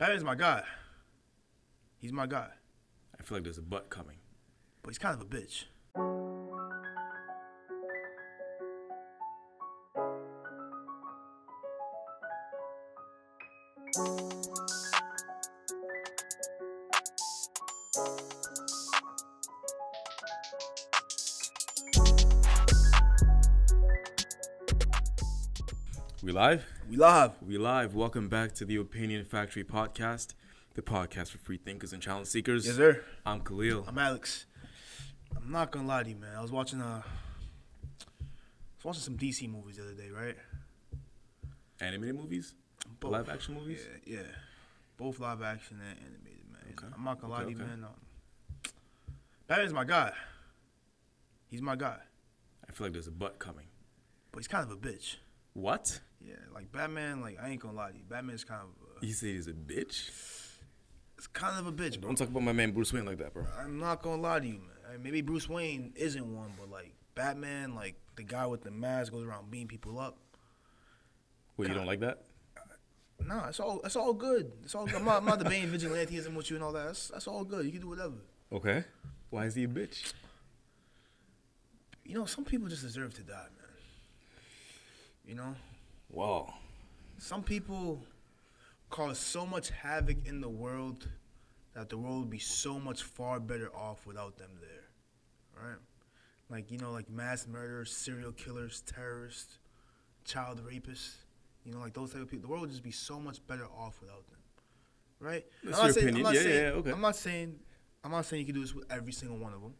Batman's my guy. He's my guy, I feel like there's a butt coming. but he's kind of a bitch. We live? We live. We live. Welcome back to the Opinion Factory podcast, the podcast for free thinkers and challenge seekers. Yes, sir. I'm Khelil. I'm Alex. I'm not gonna lie to you, man. I was watching uh, I was watching some DC movies the other day, right? Animated movies? Both. Live action movies? Yeah, yeah. Both live action and animated, man. Okay. I'm not gonna lie Okay, to you, man. Um, Batman's my guy. He's my guy, I feel like there's a butt coming. but he's kind of a bitch. What? Yeah, like Batman. Like I ain't gonna lie to you, Batman's kind of a, You say he's a bitch? it's kind of a bitch, bro. Don't talk about my man Bruce Wayne like that, bro. I'm not gonna lie to you, man. Maybe Bruce Wayne isn't one, but like Batman, like the guy with the mask goes around beating people up. What, you don't like that? Nah, it's all it's all good. It's all good. I'm not, I'm not debating vigilantism with you and all that. That's, that's all good. You can do whatever. Okay. Why is he a bitch? You know, some people just deserve to die, man. You know, Wow. some people cause so much havoc in the world that the world would be so much far better off without them there. Right? Like, you know, like mass murderers, serial killers, terrorists, child rapists. You know, like those type of people. The world would just be so much better off without them. Right? That's I'm not your saying- I'm opinion. not Yeah, saying- yeah, yeah, okay. I'm not saying I'm not saying you can do this with every single one of them.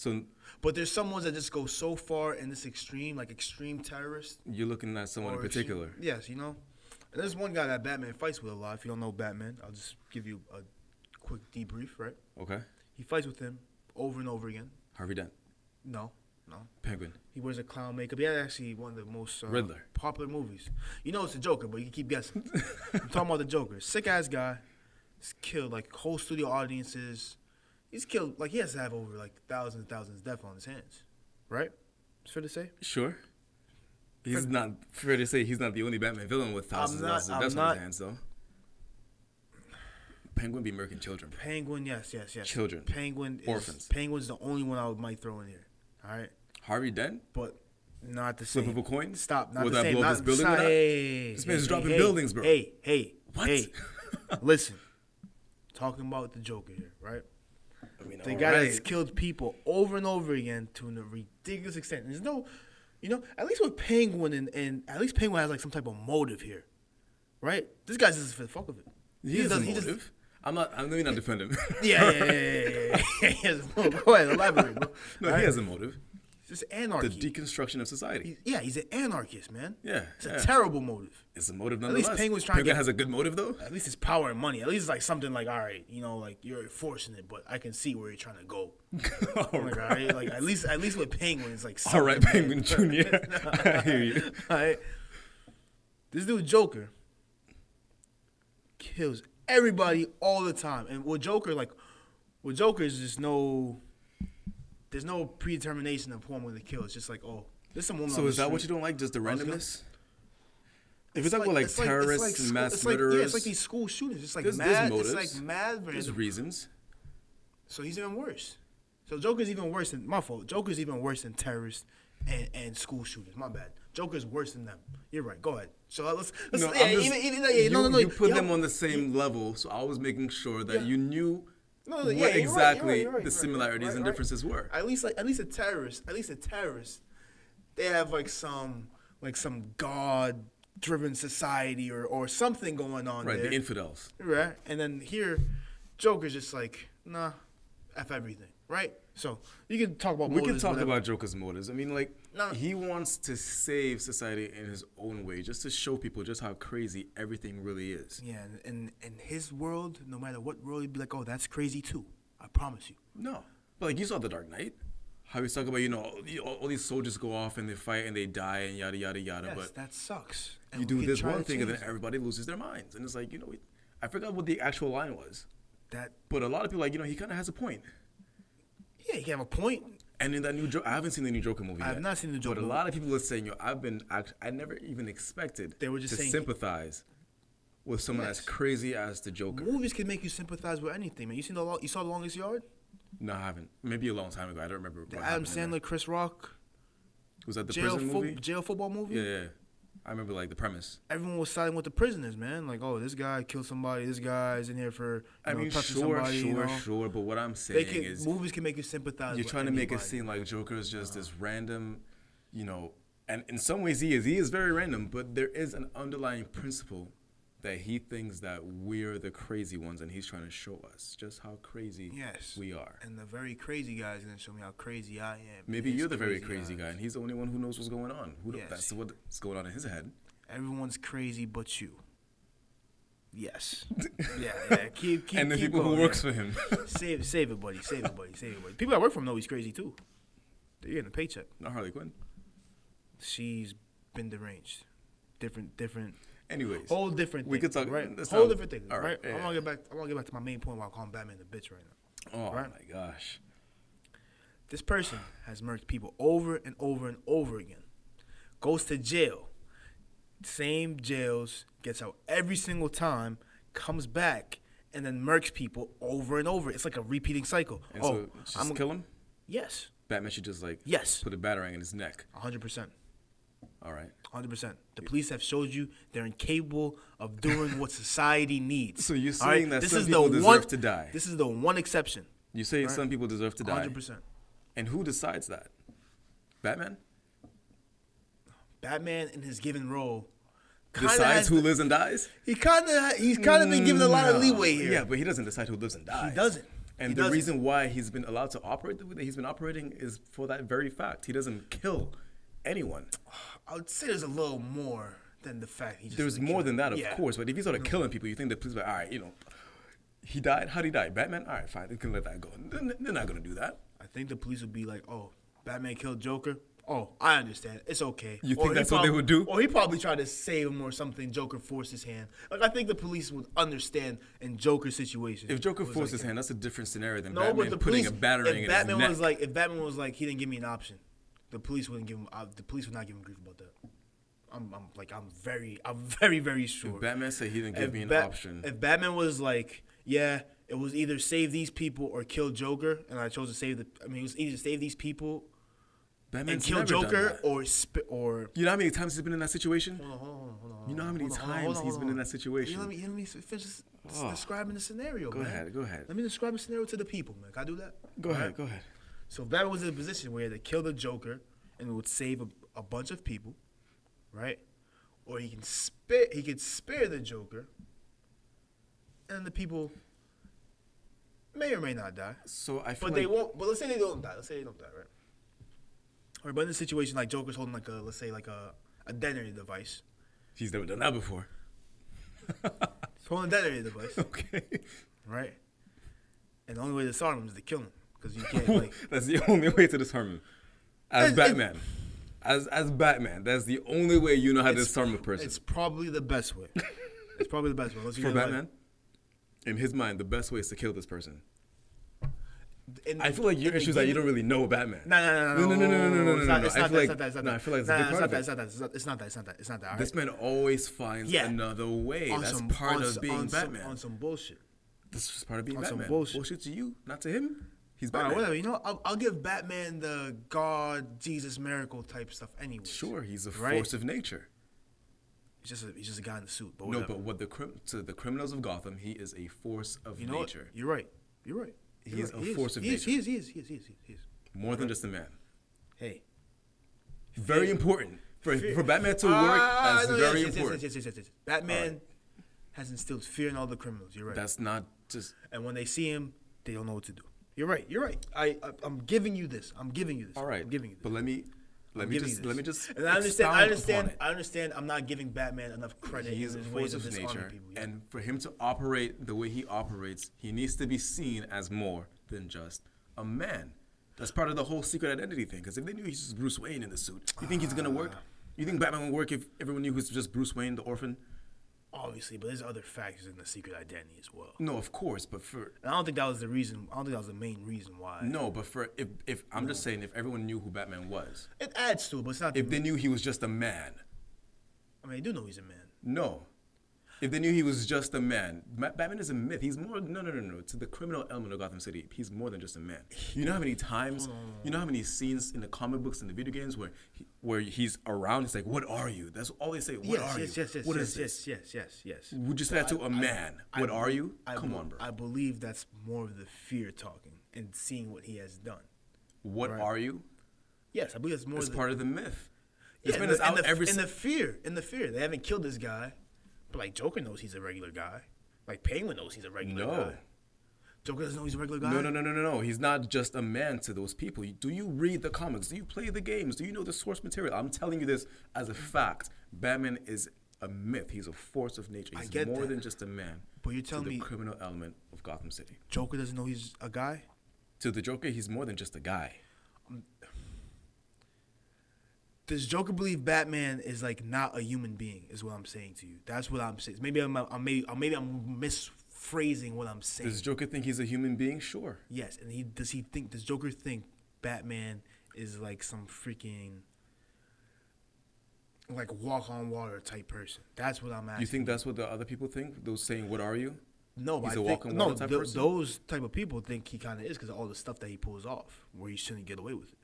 So But there's some ones that just go so far in this extreme, like extreme terrorists. you're looking at someone in or extreme- particular. Yes, you know. And there's one guy that Batman fights with a lot. If you don't know Batman, I'll just give you a quick debrief, right? Okay. He fights with him over and over again. Harvey Dent. No, no. Penguin. He wears a clown makeup. He had actually one of the most uh, Riddler. popular movies. You know it's the Joker, but you can keep guessing. I'm talking about the Joker. Sick ass guy. He's killed like whole studio audiences. He's killed like he has to have over like thousands and thousands of deaths on his hands, right? It's fair to say. Sure. He's not fair to say he's not the only Batman villain with thousands not- and thousands of deaths on not- his hands, though. Penguin be murking children. Penguin, yes, yes, yes. Children. Penguin, is, Orphans. Penguin's the only one I would might throw in here. All right, Harvey Dent? but not the Flip same. of a coin? Stop. Not the that same. blow not, this building not? Hey, This man's hey, dropping hey, buildings, bro. Hey, hey, What? hey. Listen, talking about the Joker here, right? I mean, The guy right. that's killed people over and over again to a ridiculous extent. There's no, you know, at least with Penguin and, and at least Penguin has like some type of motive here, right? This guy's just for the fuck of it. He, has a does- just- motive. I'm not. I'm let me not defend him. yeah, yeah, yeah, yeah, yeah. He has a motive. Go ahead, elaborate, bro. no, All he right? has a motive. It's just The deconstruction of society. He- yeah, he's an anarchist, man. Yeah, It's yeah. a terrible motive. It's a motive nonetheless. At least. Penguin's trying to Penguin get- has a good motive though. At least it's power and money. At least it's like something like, all right, you know, like you're forcing it, but I can see where you're trying to go. all Like, all right, right, like at least at least with Penguin, it's like all right, Penguin Junior. I hear you. All right. This dude Joker kills everybody all the time, and with Joker, like with Joker, is just no. There's no predetermination of who I'm going to kill. It's just like, oh, there's some woman. So is that what you street. don't like? Just the oh, randomness? If you're talking about like it's it's terrorists it's and mass it's like, murderers, Yeah, it's like these school shooters. It's like There's- mad. there's it's like mad there's random. reasons. So he's even worse. So Joker's even worse than my fault. Joker's even worse than terrorists and, and school shooters. My bad. Joker's worse than them. You're right. Go ahead. So uh, let's. let's No, yeah, just, even, even, yeah, you, no, no, no. you put yeah, them on the same level, so I was making sure that Yeah. you knew No, no, what yeah, right, right, exactly you're right, the right, similarities right, and right. differences were. At least, like, at least a terrorist, at least a terrorist, they have like some, like some God-driven society or or something going on Right, there. the infidels. Right. And then here, Joker's just like, nah, F everything. Right? So you can talk about We can talk whatever. about Joker's motives. I mean, like, No. he wants to save society in his own way, just to show people just how crazy everything really is. Yeah, and in, his world, no matter what world, you'd be like, oh, that's crazy too. I promise you. No. But, like, you saw The Dark Knight. How he's talking about, you know, all, all, all these soldiers go off and they fight and they die and yada, yada, yada. Yes, but that sucks. And you do this one thing and then everybody loses their minds. And it's like, you know, I forgot what the actual line was. that. But a lot of people, like, you know, he kind of has a point. Yeah, you can have a point. And in that new Joker, I haven't seen the new Joker movie I have yet. not seen the Joker But a lot of people are saying, yo, I've been, act- I never even expected They were just to saying- sympathize with someone as crazy as the Joker. Movies can make you sympathize with anything, man. You seen the you saw the longest yard? No, I haven't. Maybe a long time ago. I don't remember. The Adam. Sandler, Chris Rock, was that the jail prison fo- movie? jail football movie. Yeah, yeah. I remember like the premise. Everyone was siding with the prisoners, man. Like, oh, this guy killed somebody. This guy's in here for you I know, mean, touching sure, somebody. sure, you know? sure. But what I'm They saying can, is, movies can make you sympathize. you're trying to make it seem like Joker is just this uh-huh. random, you know, and in some ways he is. He is very random, but there is an underlying principle that he thinks that we're the crazy ones, and he's trying to show us just how crazy Yes. we are. And the very crazy guy is gonna show me how crazy I am. Maybe you're the very crazy guy, and he's the only one who knows what's going on. Who Yes. That's what's going on in his head. Everyone's crazy but you. Yes. yeah, yeah. Keep, keep, and the keep people going, who works yeah. for him. Save, save it, buddy. Save it, buddy. Save it, buddy. People that work for him know he's crazy too. They're getting a paycheck. Not Harley Quinn. She's been deranged. Different, different, Anyways, whole different. Thing, We could talk- right. Whole not- different thing, all right? right, I want to get back. I want to get back to my main point while calling Batman the bitch right now. oh right. my gosh. This person has murked people over and over and over again. Goes to jail. Same jails, gets out every single time, comes back, and then murks people over and over. It's like a repeating cycle. And oh, so just I'm kill him. Yes, Batman should just like Yes. put a batarang in his neck. 100%. All right. 100%. The police have showed you they're incapable of doing what society needs. So you're All right? saying that this some is people the deserve one, to die. This is the one exception. You say Right. some people deserve to die. 100%. And who decides that? Batman Batman in his given role decides who lives and dies. He kind of he's kind of been given a lot of mm, leeway here. Yeah, but he doesn't decide who lives and dies. He doesn't. And He the doesn't. reason why he's been allowed to operate the way that he's been operating is for that very fact. He doesn't kill anyone. I would say there's a little more than the fact he just. There's more than that, of Yeah. course. But if he started killing people, you think the police are like, all right, you know, he died. How would he die? Batman. All right, fine. They can let that go. They're not gonna do that. I think the police would be like, "Oh, Batman killed Joker. Oh, I understand. It's okay." You think he that's what they would do? Or he probably tried to save him or something. Joker forced his hand. Like I think the police would understand in Joker's situation. If Joker forced like his hand, that's a different scenario than No, Batman but the putting police. a batarang if in Batman was like, if Batman was like, he didn't give me an option, the police wouldn't give him. Uh, the police would not give him grief about that. I'm, I'm like, I'm very, I'm very, very sure. if Batman said he didn't give if me an Bat- option, If Batman was like, yeah, it was either save these people or kill Joker, and I chose to save the. I mean, it was either save these people and kill Joker or sp- or. You know how many times he's been in that situation? Hold on, hold on, hold on, You know how many hold on, hold on, times he's been in that situation? You know, let me, let me finish Oh. describing the scenario, Go man. ahead, go ahead. Let me describe the scenario to the people, man. Can I do that? Go All ahead, right? go ahead. So if Batman was in a position where they kill the Joker and it would save a, a bunch of people, right? Or he can spare he could spare the Joker, and the people may or may not die. So I feel But like they won't. But let's say they don't die. Let's say they don't die, right? Or but in a situation like Joker's holding like a let's say like a detonator device. he's never done that before. He's holding a detonator device, okay. right? And the only way to disarm him is to kill him because you can't like. that's the only way to disarm him. As Batman. as as Batman, that's the only way you know how to disarm a person. It's probably the best way. It's probably the best way. For get, like- Batman, in his mind, the best way is to kill this person. in- I feel like your issue is that you don't really know Batman. No, no, no, no, No, no, no, no, no, no, It's no, not- no. I not feel that, like- it's not that, it's not no, that. I feel like it's a Nah, big it's part not of that, it. it's not that, it's not- it's not that, it's not that, it's not that. all This right? man always finds Yeah. another way. On That's some- part on of some- being on some- Batman. on some bullshit. this is part of being on some Batman. bullshit. to you, not to him. He's All right, Batman. whatever. You know, I'll, I'll give Batman the God, Jesus, miracle type stuff anyway. Sure, he's a Right? force of nature. He's just a, he's just a guy in the suit. But No, but what the crim- to the criminals of Gotham, he is a force of you know what? nature. You're right. You're right. He You're is right. a force of he nature. He is. He is. He is. He is. He is. He is. More than just a man. Hey. Very Fear- important for, for Batman to work. Ah, That's no, very yes, yes, important. Yes, yes, yes, yes, yes. Batman has instilled fear in all the criminals. You're right. That's not just. and when they see him, they don't know what to do. You're right. You're right. I, I I'm giving you this. I'm giving you this. All right. I'm giving you this. But let me let I'm me just let me just. And I understand. I understand. I understand. I'm not giving Batman enough credit. He is a force of nature, people. Yeah. and for him to operate the way he operates, he needs to be seen as more than just a man. That's part of the whole secret identity thing. Because if they knew he's just Bruce Wayne in the suit, you think he's gonna work? You think Batman would work if everyone knew he's just Bruce Wayne, the orphan? Obviously, but there's other factors in the secret identity as well. No, of course, but for And I don't think that was the reason. I don't think that was the main reason why. no, but for if if I'm just saying if everyone knew who Batman was, It adds to it, but it's not. if the, they knew he was just a man, I mean, they do know he's a man. no, If they knew he was just a man, Batman is a myth. He's more. No, no, no, no. To the criminal element of Gotham City, he's more than just a man. You know how many times, you know how many scenes in the comic books and the video games where, he, where he's around. It's like, what are you? That's all they say. What yes, are yes, you? yes, yes, What yes, is this? yes, yes, yes, yes. Would you say that to a man? I- what are you? I Come on, bro. I believe that's more of the fear talking and seeing what he has done. what right. are you? Yes, I believe it's more. It's part of the myth. yeah, This man the- is and out the, every. in the fear, in the fear. They haven't killed this guy, but like Joker knows he's a regular guy. Like Penguin knows he's a regular No. guy. Joker doesn't know he's a regular guy. No, no, no, no, no, no. He's not just a man to those people. Do you read the comics? Do you play the games? Do you know the source material? I'm telling you this as a fact. Batman is a myth. He's a force of nature. I He's get more that. than just a man. But you're telling the me criminal element of Gotham City. Joker doesn't know he's a guy? To the Joker, he's more than just a guy. Does Joker believe Batman is like not a human being? Is what I'm saying to you. That's what I'm saying. Maybe I'm, I'm maybe, maybe I'm misphrasing what I'm saying. Does Joker think he's a human being? Sure. Yes, and he does he think does Joker think Batman is like some freaking like walk on water type person? That's what I'm asking. You think that's what the other people think? Those saying, "What are you?" no, he's I a think, walk on no, type th- person? those type of people think he kind of is because of all the stuff that he pulls off, where he shouldn't get away with it,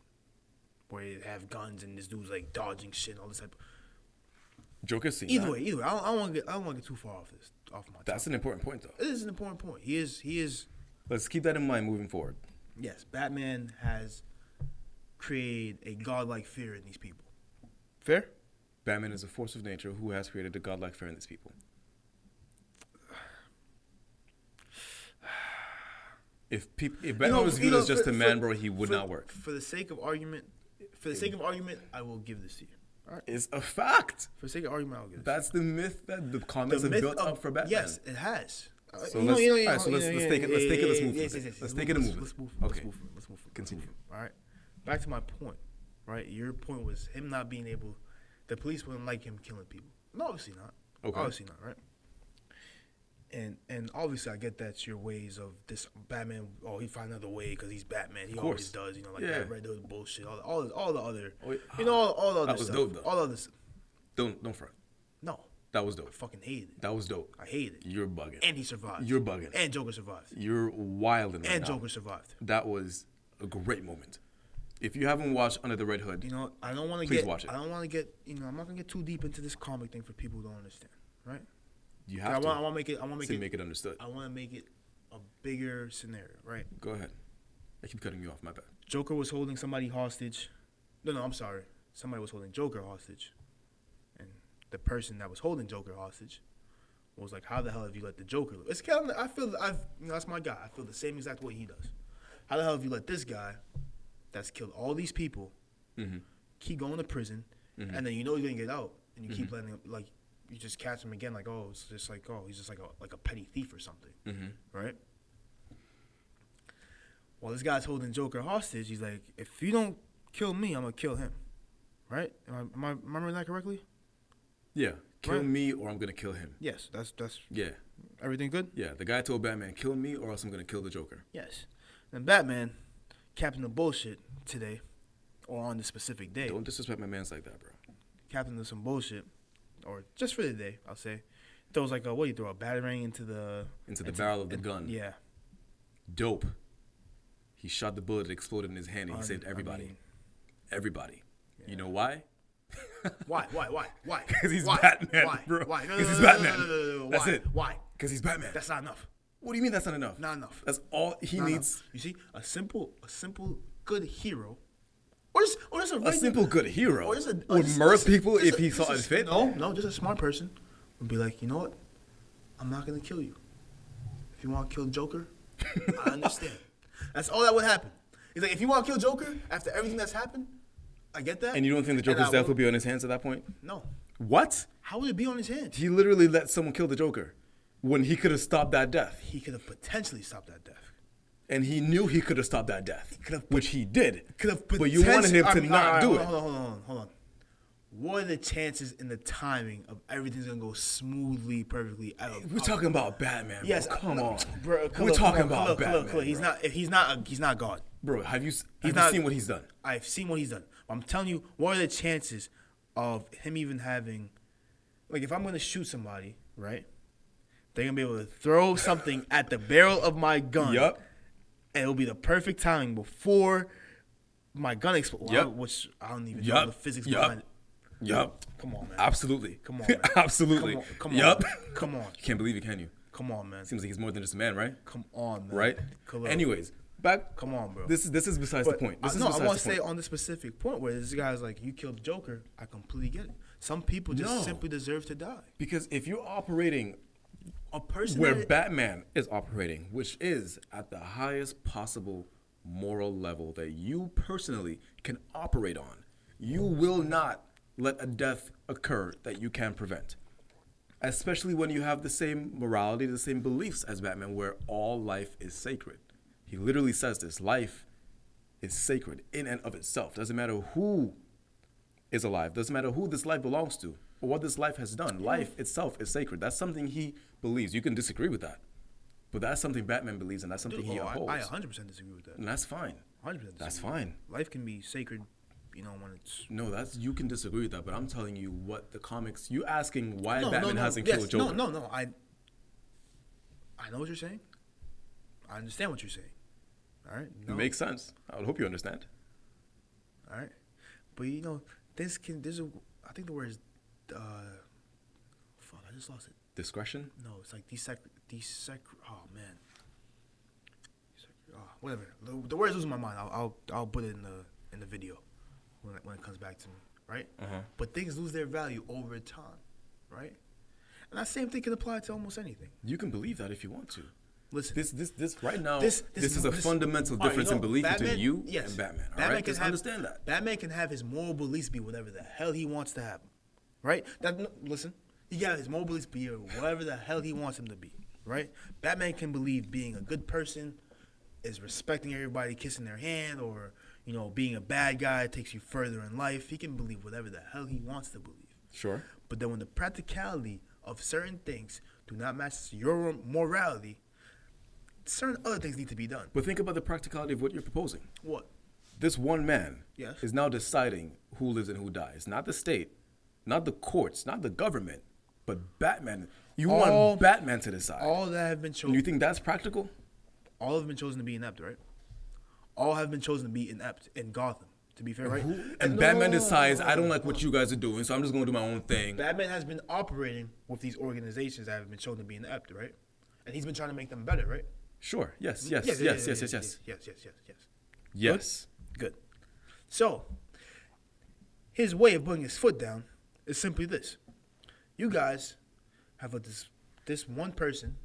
where he have guns and this dude's like dodging shit and all this type. Of, Joker's seen either that. way, either way, I don't, I don't want to get I don't want to get too far off this off my. That's topic. an important point, though. it is an important point. He is he is Let's keep that in mind moving forward. Yes, Batman has created a godlike fear in these people. Fair? Batman is a force of nature who has created a godlike fear in these people. If peop- if Batman You know, was you know, as just for- a man, for- bro, he would for- not work. For the sake of argument, for the sake of argument, I will give this to you. Right. It's a fact. For the sake of argument, I'll give this. That's the myth that the comics you. have built up for Batman. Yes, it has. So let's- you know- you alright, know- so let's- you know- let's take it- let's take it, let's move yes, yes, yes, Let's take it and move it. Let's move. Okay. Let's move. Let's move. Continue. All right. Back to my point. Right. Your point was him not being able. The police wouldn't like him killing people. No, obviously not. Okay. Obviously not. Right. And and obviously I get that's your ways of this Batman. Oh, he find another way because he's Batman. He always does. You know, like Yeah. that Red Hood bullshit. All the, all the, all the other. Oh, yeah. You know, all, all the other That was stuff. dope, though. All the other. Don't don't front. No, That was I dope. fucking hated it. That was dope. I hated it. You're bugging. And he survived. You're bugging. And Joker survived. You're wilding right And. Joker survived. That was a great moment. If you haven't watched Under the Red Hood, You know, I don't want to get. Please watch it. I don't want to get. You know, I'm not gonna get too deep into this comic thing for people who don't understand, right? You I have want. I to, want to make it. I want to make to it. make it understood. I want to make it a bigger scenario, right? Go ahead. I keep cutting you off. My bad. Joker was holding somebody hostage. No, no, I'm sorry. Somebody was holding Joker hostage, and the person that was holding Joker hostage was like, "How the hell have you let the Joker?" Live? It's kind of. I feel. I've. You know, that's my guy. I feel the same exact way he does. How the hell have you let this guy, that's killed all these people, Mm-hmm. keep going to prison, Mhm. and then you know he's gonna get out, and you keep Mhm. letting him like you just catch him again, like oh, it's just like oh, he's just like a like a petty thief or something, Mm-hmm. right? While this guy's holding Joker hostage, he's like, if you don't kill me, I'm gonna kill him, right? Am I, am I remembering that correctly? Yeah. Kill Right. me or I'm gonna kill him. Yes, that's that's Yeah. everything good. Yeah. The guy told Batman, "Kill me or else I'm gonna kill the Joker." Yes, and Batman, Captain of bullshit today, or on this specific day, Don't disrespect my man's like that, bro. Captain of some bullshit, or just for the day, I'll say. Throws like a what? You throw a batarang into the Into the barrel of the gun. Yeah, Dope. He shot the bullet, it exploded in his hand, and he I- saved I everybody. mean, everybody. You know why? why? Why? Why? Why? Because he's Why? Batman, Why? bro. Why? No, 'Cause no, he's no, no, Batman. no, no, no, no. That's Why? it. Why? Because he's Batman. That's not enough. what do you mean that's not enough? Not enough. That's all he Not needs. enough. You see, a simple, a simple good hero, or just, or just a, A simple good hero or just a, would just- murder people if a- he saw it fit. No, no, just a smart person would be like, you know what? I'm not gonna kill you. If you want to kill Joker, I understand. That's all that would happen. He's like, if you want to kill Joker after everything that's happened, I get that. And you don't think the Joker's death will- will be on his hands at that point? No. What? How would it be on his hands? He literally let someone kill the Joker when he could have stopped that death. He could have potentially stopped that death. And he knew he could have stopped that death, have which he did. Could have But you wanted him to potentially- not all right, do hold it. Hold on, hold on, hold on. What are the chances in the timing of everything's gonna go smoothly, perfectly? Out We're talking about Batman. Bro. Yes, come no, on, bro. We're talking about look, Batman. Look, look, he's bro. not. He's not. A, he's not God. Bro, have you s- He's have not- you seen what he's done? I've seen what he's done. I'm telling you, what are the chances of him even having, like, if I'm gonna shoot somebody, right? they're gonna be able to throw something at the barrel of my gun. Yup. And it'll be the perfect timing before my gun explodes. Yup. Which I don't even know the physics Yup. behind it. Yup. Come on, man. Absolutely. Come on, man. Absolutely. Come on. Come on. Yup. Come on. You can't believe it, can you? Come on, man. Seems like he's more than just a man, right? Come on, man. Right. Khelil. Anyways, back. Come on, bro. This is this is besides But the point. I, This is no, I want to say on the specific point where this guy's like, you killed Joker. I completely get it. Some people just No. simply deserve to die. because if you're operating A person where that- Batman is operating, which is at the highest possible moral level that you personally can operate on, you will not let a death occur that you can prevent. Especially when you have the same morality, the same beliefs as Batman, where all life is sacred. He literally says this life is sacred in and of itself. Doesn't matter who is alive. Doesn't matter who this life belongs to or what this life has done. Life itself is sacred. That's something he believes. You can disagree with that, but that's something Batman believes, and that's something he Oh, I, upholds. I 100% disagree with that. and that's fine. 100% That's fine. Life can be sacred, you know, when it's. No, that's you can disagree with that, but I'm telling you what the comics. You asking why no, Batman no, no, hasn't yes, killed Joker? No, no, no. I, I know what you're saying. I understand what you're saying. All right. It makes sense. I would hope you understand. All right. But you know, this can. There's I think the word is. Uh, fuck! I just lost it. Discretion. No, it's like desec. Desec. Oh man. Desec- oh, whatever. The, the word is losing my mind. I'll, I'll I'll put it in the in the video when it, when it comes back to me. Right. Uh-huh. But things lose their value over time. Right. And that same thing can apply to almost anything. You can believe that if you want to. Listen. This, this, this right now. this, This, is a this- fundamental all right, difference you in belief Batman- between you yes, and Batman. All Batman right, can just have, understand that. Batman can have his moral beliefs be whatever the hell he wants to have, right? That listen, he got his beliefs be whatever the hell he wants him to be, right? Batman can believe being a good person is respecting everybody, kissing their hand, or you know, being a bad guy takes you further in life. He can believe whatever the hell he wants to believe. Sure. But then when the practicality of certain things do not match your morality, certain other things need to be done. But think about the practicality of what you're proposing. What? This one man Yes. is now deciding who lives and who dies. Not the state, not the courts, not the government, but Batman. You All- want Batman to decide. All that have been chosen. you think that's practical? all have been chosen to be inept, right? All have been chosen to be inept in Gotham. To be fair, right? And No, Batman decides, no, I don't like what you guys are doing, so I'm just going to do my own thing. Batman has been operating with these organizations that have been shown to be inept, right? And he's been trying to make them better, right? Sure. Yes. Yes. Yes, Yes. yes, Yes. Yes. Yes. yes, yes, yes, yes. Yes. Good. So, his way of putting his foot down is simply this: you guys have a, this this one person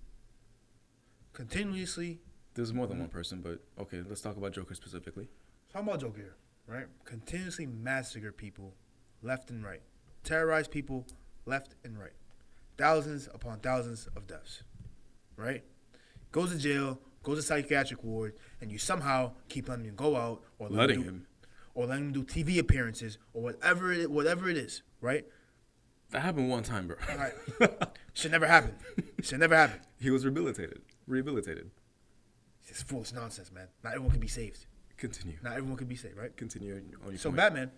continuously There's more than one person, but okay, let's talk about Joker specifically. Talk about Joker right? Continuously massacre people left and right, terrorize people left and right, thousands upon thousands of deaths, right? Goes to jail, goes to psychiatric ward, and you somehow keep letting him go out or let Letting him, do, him. or letting him do TV appearances or whatever it, whatever it is, right? That happened one time, bro. All right, should never happen. Should never happen. he was rehabilitated. Rehabilitated. It's foolish nonsense, man. Not everyone can be saved. Continue. Not everyone can be saved, right? Continue on your So point. Batman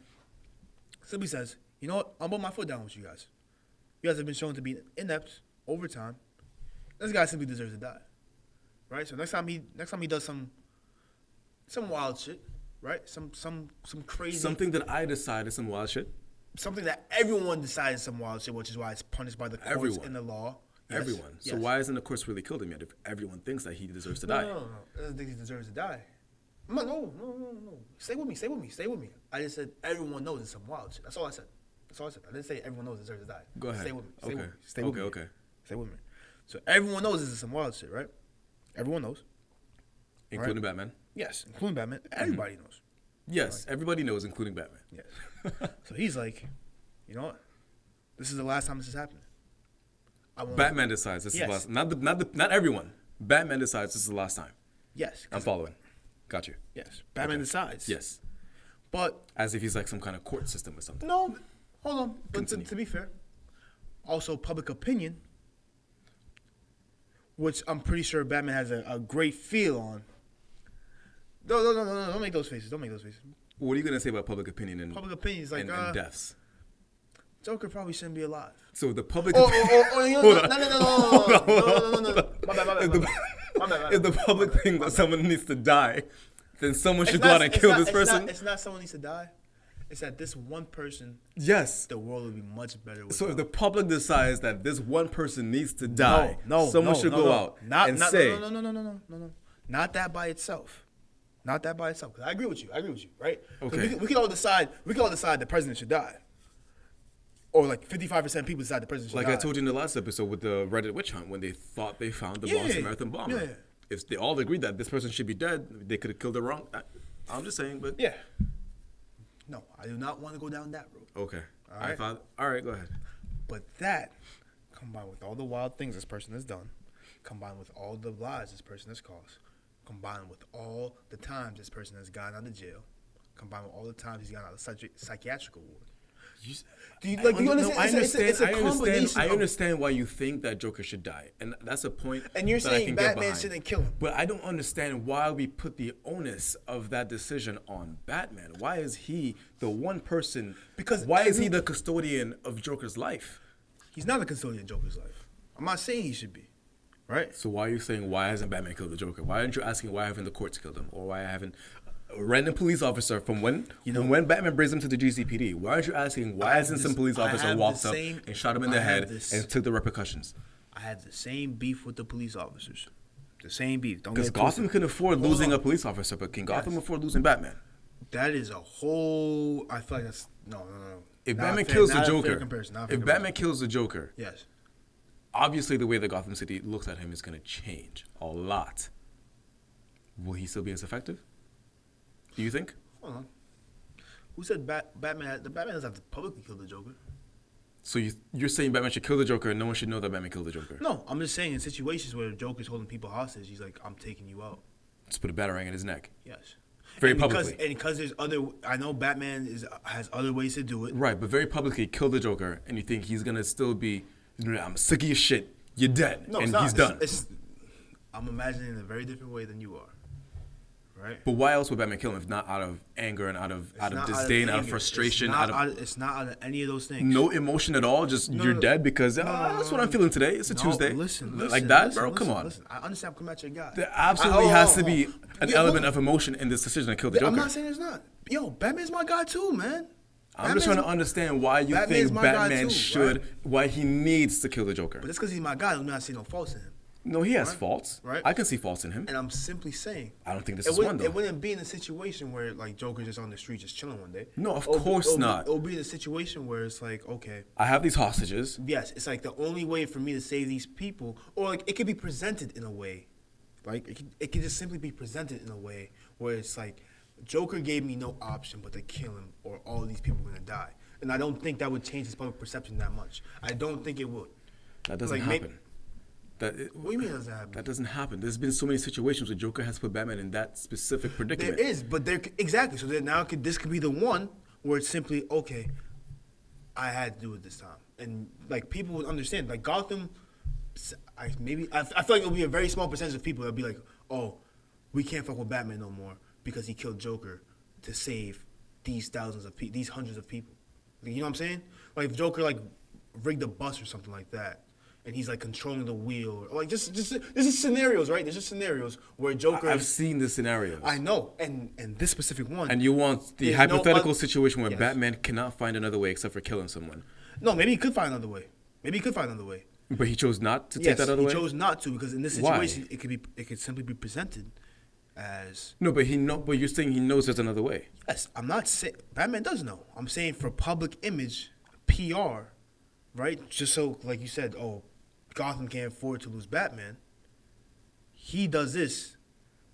simply says, you know what? I'm putting my foot down with you guys. You guys have been shown to be inept over time. This guy simply deserves to die. Right? So next time he next time he does some some wild shit, right? Some some some crazy Something that I decide is some wild shit. Something that everyone decides is some wild shit, which is why it's punished by the courts Everyone. and the law. Yes. Everyone. So Yes. why isn't the courts really killed him yet if everyone thinks that he deserves to No, die? no, no, no. I don't think he deserves to die. No, no, no, no, no. Stay with me. Stay with me. Stay with me. I just said everyone knows it's some wild shit. That's all I said. That's all I said. I didn't say everyone knows it deserves to die. Go ahead. Stay with me. Stay Okay. with me. Stay Okay, with me. okay. Stay with me. So everyone knows this is some wild shit, right? Everyone knows. Including Batman. Yes, including Batman. Mm-hmm. Everybody knows. Yes, everybody knows, including Batman. Yes. so he's like, you know what? This is the last time this is happening. I Batman decides this Yes. is the last. Not the, not the, not everyone. Batman decides this is the last time. Yes. I'm following. Got you. Yes. Batman Okay. decides. Yes. But As if he's like some kind of court system or something. No, hold on. But to, to be fair, also public opinion, which I'm pretty sure Batman has a, a great feel on. No, no, no, no, no, don't make those faces. Don't make those faces. What are you gonna say about public opinion and Public opinion is like, and, uh, and deaths? Joker probably shouldn't be alive. So the public. Oh, oh, oh, oh, Hold no, on. no, no, no, no, no, no, no, no, no, no, hold no. on. My bad, my bad, If the. My bad, my bad, if the public my bad, thinks my that bad. someone needs to die, then someone should It's go not- out and kill not- this it's not- person. It's not someone needs to die. It's that this one person, yes. the world would be much better with. So if the public decides that this one person needs to die, no, no, someone no, should no, go no. out not, and not, say, no, no, no, no, no, no, no, no, not that by itself, not that by itself. Cause I agree with you. I agree with you, right? Okay. We can, we can all decide. We can all decide the president should die, or like fifty-five percent of people decide the president should like die. I told you in the last episode with the Reddit witch hunt when they thought they found the Yeah, Boston yeah, Marathon bomber. yeah, yeah. If they all agreed that this person should be dead, they could have killed the wrong. I, I'm just saying, but Yeah. No, I do not want to go down that road. okay. All I thought, all right, go ahead. But that, combined with all the wild things this person has done, combined with all the lies this person has caused, combined with all the times this person has gone out of jail, combined with all the times he's gone out of psychi- psychiatric ward. You, Do you- I like, do you no, understand? I It's it's a- understand. it's a I understand. I understand why you think that Joker should die, and that's a point. And you're I saying Batman shouldn't kill him. But I don't understand why we put the onus of that decision on Batman. Why is he the one person? Because why is he the custodian of Joker's life? He's not the custodian of Joker's life. I'm not saying he should be, right? So why are you saying why hasn't Batman killed the Joker? Why aren't you asking why haven't the courts killed him, or why haven't a random police officer from when You know- when Batman brings him to the GCPD? Why aren't you asking why hasn't some police officer walked up same- and shot him in the head this- and took the repercussions? I had the same beef with the police officers. The same beef. Don't Because Gotham can afford Hold losing on. a police officer, but can Gotham Yes. afford losing Batman? That is a whole. I feel like that's no, no, no. If Not Batman fair- kills the not a fair Joker, if. Batman kills the Joker, yes, obviously the way that Gotham City looks at him is going to change a lot. Will he still be as effective? Do you think? hold on. Who said Bat- Batman? The Batman doesn't have to publicly kill the Joker. So you, you're saying Batman should kill the Joker and no one should know that Batman killed the Joker? No, I'm just saying in situations where the Joker's holding people hostage, he's like, "I'm taking you out." Just put a batarang in his neck. Yes. Very and because, publicly. And because there's other, I know Batman is has other ways to do it. Right, but very publicly kill the Joker and you think he's going to still be, I'm sick of your shit. You're dead. No, and it's not. he's done. It's, I'm imagining in a very different way than you are. Right. but why else would Batman kill him if not out of anger and out of It's out of disdain, out of anger. frustration, It's not out of It's not out of any of those things. no emotion at all? Just No, you're no, dead because no, "Ah, no, that's what I'm feeling today. It's a Tuesday. Listen, like that, listen, bro. Come on. Listen, I understand I'm coming at your guy. There absolutely I- oh, has oh, to be oh. an Yeah, element of emotion in this decision to kill the. Joker. I'm not saying it's not. Yo, Batman's my guy too, man. I'm just trying to understand why you Batman's think Batman too, should, right? why he needs to kill the Joker. But just because he's my guy, I'm not seeing no faults in him. No, he has Right? faults. Right. I can see faults in him. And I'm simply saying. I don't think this is one, though. It wouldn't be in a situation where like Joker's just on the street just chilling one day. No, of It'll be- course it'll be- not. It'll be in a situation where it's like, okay, I have these hostages. yes, it's like the only way for me to save these people, or like it could be presented in a way, like it could, it could just simply be presented in a way where it's like Joker gave me no option but to kill him, or all these people are gonna die, and I don't think that would change his public perception that much. I don't think it would. That doesn't Like, happen. That it, What do you mean doesn't happen? that doesn't happen. There's been so many situations where Joker has put Batman in that specific predicament. is, but there exactly. So then now could, this could be the one where it's simply okay. I had to do it this time, and like people would understand. Like Gotham, s- I maybe I, I feel like it'll be a very small percentage of people that'll be like, oh, we can't fuck with Batman no more because he killed Joker to save these thousands of people, these hundreds of people. Like, you know what I'm saying? Like if Joker like rigged a bus or something like that. And he's like controlling the wheel, or like just, just, this is scenarios, right? There's just scenarios where Joker. I've seen the scenarios. I know, and and this specific one. and you want the There's no hypothetical situation where Yes. Batman cannot find another way except for killing someone. no, maybe he could find another way. Maybe he could find another way. But he chose not to yes, take that other he way. He chose not to because in this Why? situation, it could be it could simply be presented as no, but he know. But you're saying he knows there's another way. yes. I'm not saying Batman does know. I'm saying for public image, PR, right? Just so like you said, oh, Gotham can't afford to lose Batman. He does this.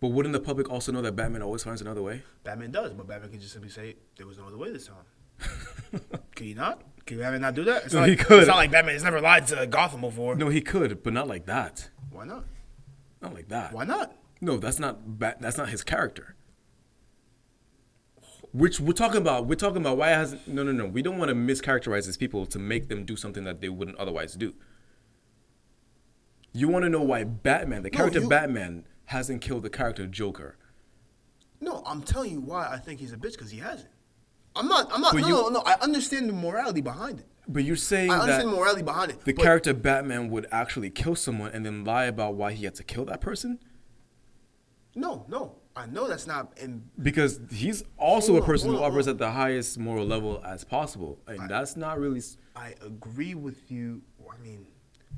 But wouldn't the public also know that Batman always finds another way? Batman does, but Batman can just simply say there was no other way this time. can he not? Can Batman not do that? It's No, not he could. It's not like Batman has never lied to Gotham before. No, he could, but not like that. Why not? Not like that. Why not? No, that's not ba- that's not his character. Which we're talking about. We're talking about why hasn't. no no no. We don't want to mischaracterize these people to make them do something that they wouldn't otherwise do. You want to know why Batman, the No, character you- Batman, hasn't killed the character Joker. No, I'm telling you why I think he's a bitch because he hasn't. I'm not. I'm not. But No, you- no, no. I understand the morality behind it. But you're saying I that understand the morality behind it. the character Batman would actually kill someone and then lie about why he had to kill that person? No, no, I know that's not. And Because he's also a person who operates at the highest moral level as possible, and that's not really I agree with you. I mean,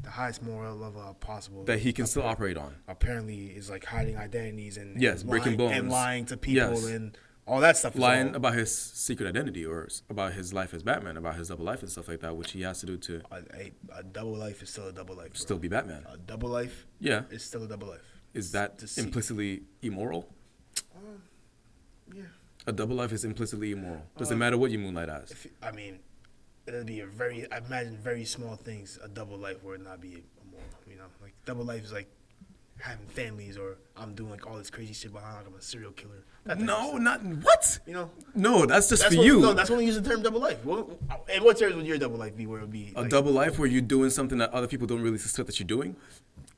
the highest moral level possible that he can still operate on. apparently is like hiding identities and Yes, and breaking lying, and lying to people Yes. and all that stuff. Lying about his secret identity or about his life as Batman, about his double life and stuff like that, which he has to do to a, a, a double life is still a double life. Bro. still be Batman. a double life Yeah. it's still a double life. Is that deceit. implicitly immoral? Yeah. A double life is implicitly immoral. Uh, Doesn't matter what you moonlight as. If, I mean, it'd be a very. I imagine very small things. A double life would not be immoral. You know, like double life is like having families, or I'm doing like all this crazy shit behind, like I'm a serial killer. That type of No, not what? You know, No, that's just that's for when, you. No, that's when we use the term double life. What, and what terms would your double life be? Where it would be a like, double life where you're doing something that other people don't really suspect that you're doing.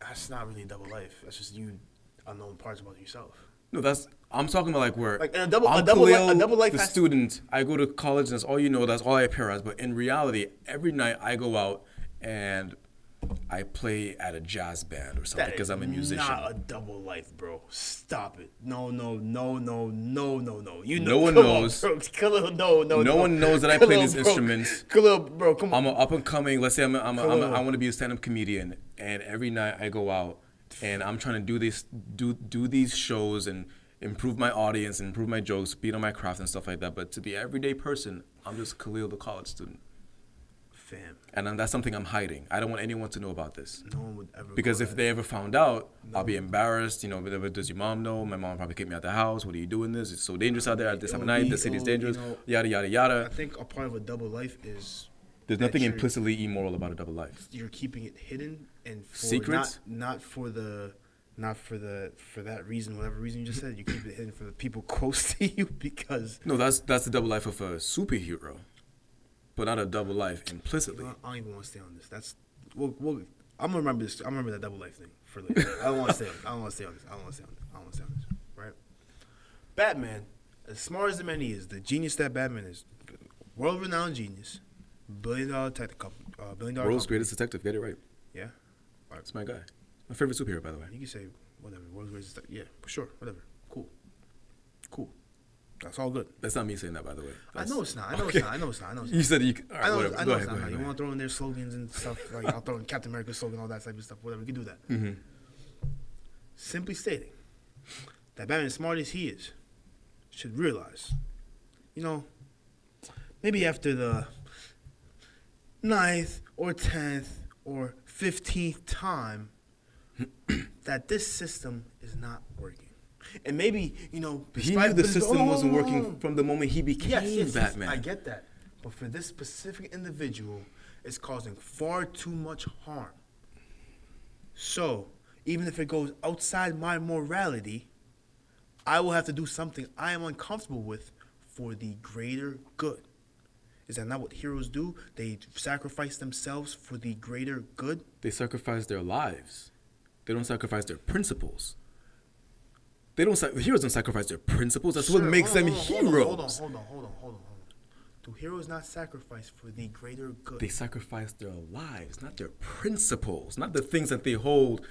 That's not really a double life. That's just you unknown parts about yourself. No, that's I'm talking about like where Like, a double- a I'm double li- a Khelil, double life the has- student. I go to college and that's all you know. That's all I appear as. But in reality, every night I go out and I play at a jazz band or something because I'm a musician. Not a double life, bro. Stop it. No, no, no, no, no, no, no. You No know, one knows. On, bro. Khelil, no, no, No one knows that I play these bro. instruments. Khelil, bro, come on. I'm an up and coming. Let's say I'm a, I'm a, I'm a. I want to be a stand up comedian, and every night I go out and I'm trying to do this, do do these shows and improve my audience, improve my jokes, beat on my craft and stuff like that. But to the everyday person, I'm just Khelil, the college student, Fam, and that's something I'm hiding. I don't want anyone to know about this. no one would ever. Because if that. they ever found out, I'll be embarrassed. You know, whatever, does your mom know? My mom probably kicked me out the house. What are you doing this? It's so dangerous out there at this time of night. The city's it would, you dangerous. know, yada yada yada. I think a part of a double life is There's nothing implicitly immoral about a double life. you're keeping it hidden and for Secrets? Not, not for the, not for the for that reason, whatever reason you just said. You keep it hidden for the people close to you because No, that's that's the double life of a superhero, but not a double life implicitly. I don't even want to stay on this. That's we'll, we'll, I'm gonna remember this. I remember that double life thing for later. I don't want to stay on. I don't want to stay on this. I don't want to stay on this. I don't want to stay on this. Right? Batman, as smart as the man he is, the genius that Batman is, world-renowned genius, billion-dollar tech company, uh, billion-dollar. World's company. greatest detective. Get it right. Yeah. All right. It's my guy. My favorite superhero, by the way. You can say whatever. World's greatest. Yeah, for sure. Whatever. Cool. Cool. That's all good. That's not me saying that, by the way. I know it's not. I know Okay. it's not. I know it's not. I know it's not. You said you. All right, I know, whatever. I know go it's ahead. not. Go ahead. you want to throw in their slogans and stuff like I'll throw in Captain America's slogan, all that type of stuff. Whatever, we can do that. ahead. Mhm. Simply stating that Batman, as smart as he is, should realize, you know, maybe after the ninth or tenth or fifteenth time, that this system is not working. And maybe, you know, He knew despite- the system on, wasn't hold on, hold working from the moment he became Yes, yes, yes, I get that. But for this specific individual, it's causing far too much harm. So, even if it goes outside my morality, I will have to do something I am uncomfortable with for the greater good. Is that not what heroes do? They sacrifice themselves for the greater good? They sacrifice their lives. They don't sacrifice their principles. They don't. Sac- heroes don't sacrifice their principles. That's what makes hold them hold on, heroes. Hold on, hold on, hold on, hold on, hold on. Do heroes not sacrifice for the greater good? They sacrifice their lives, not their principles, not the things that they hold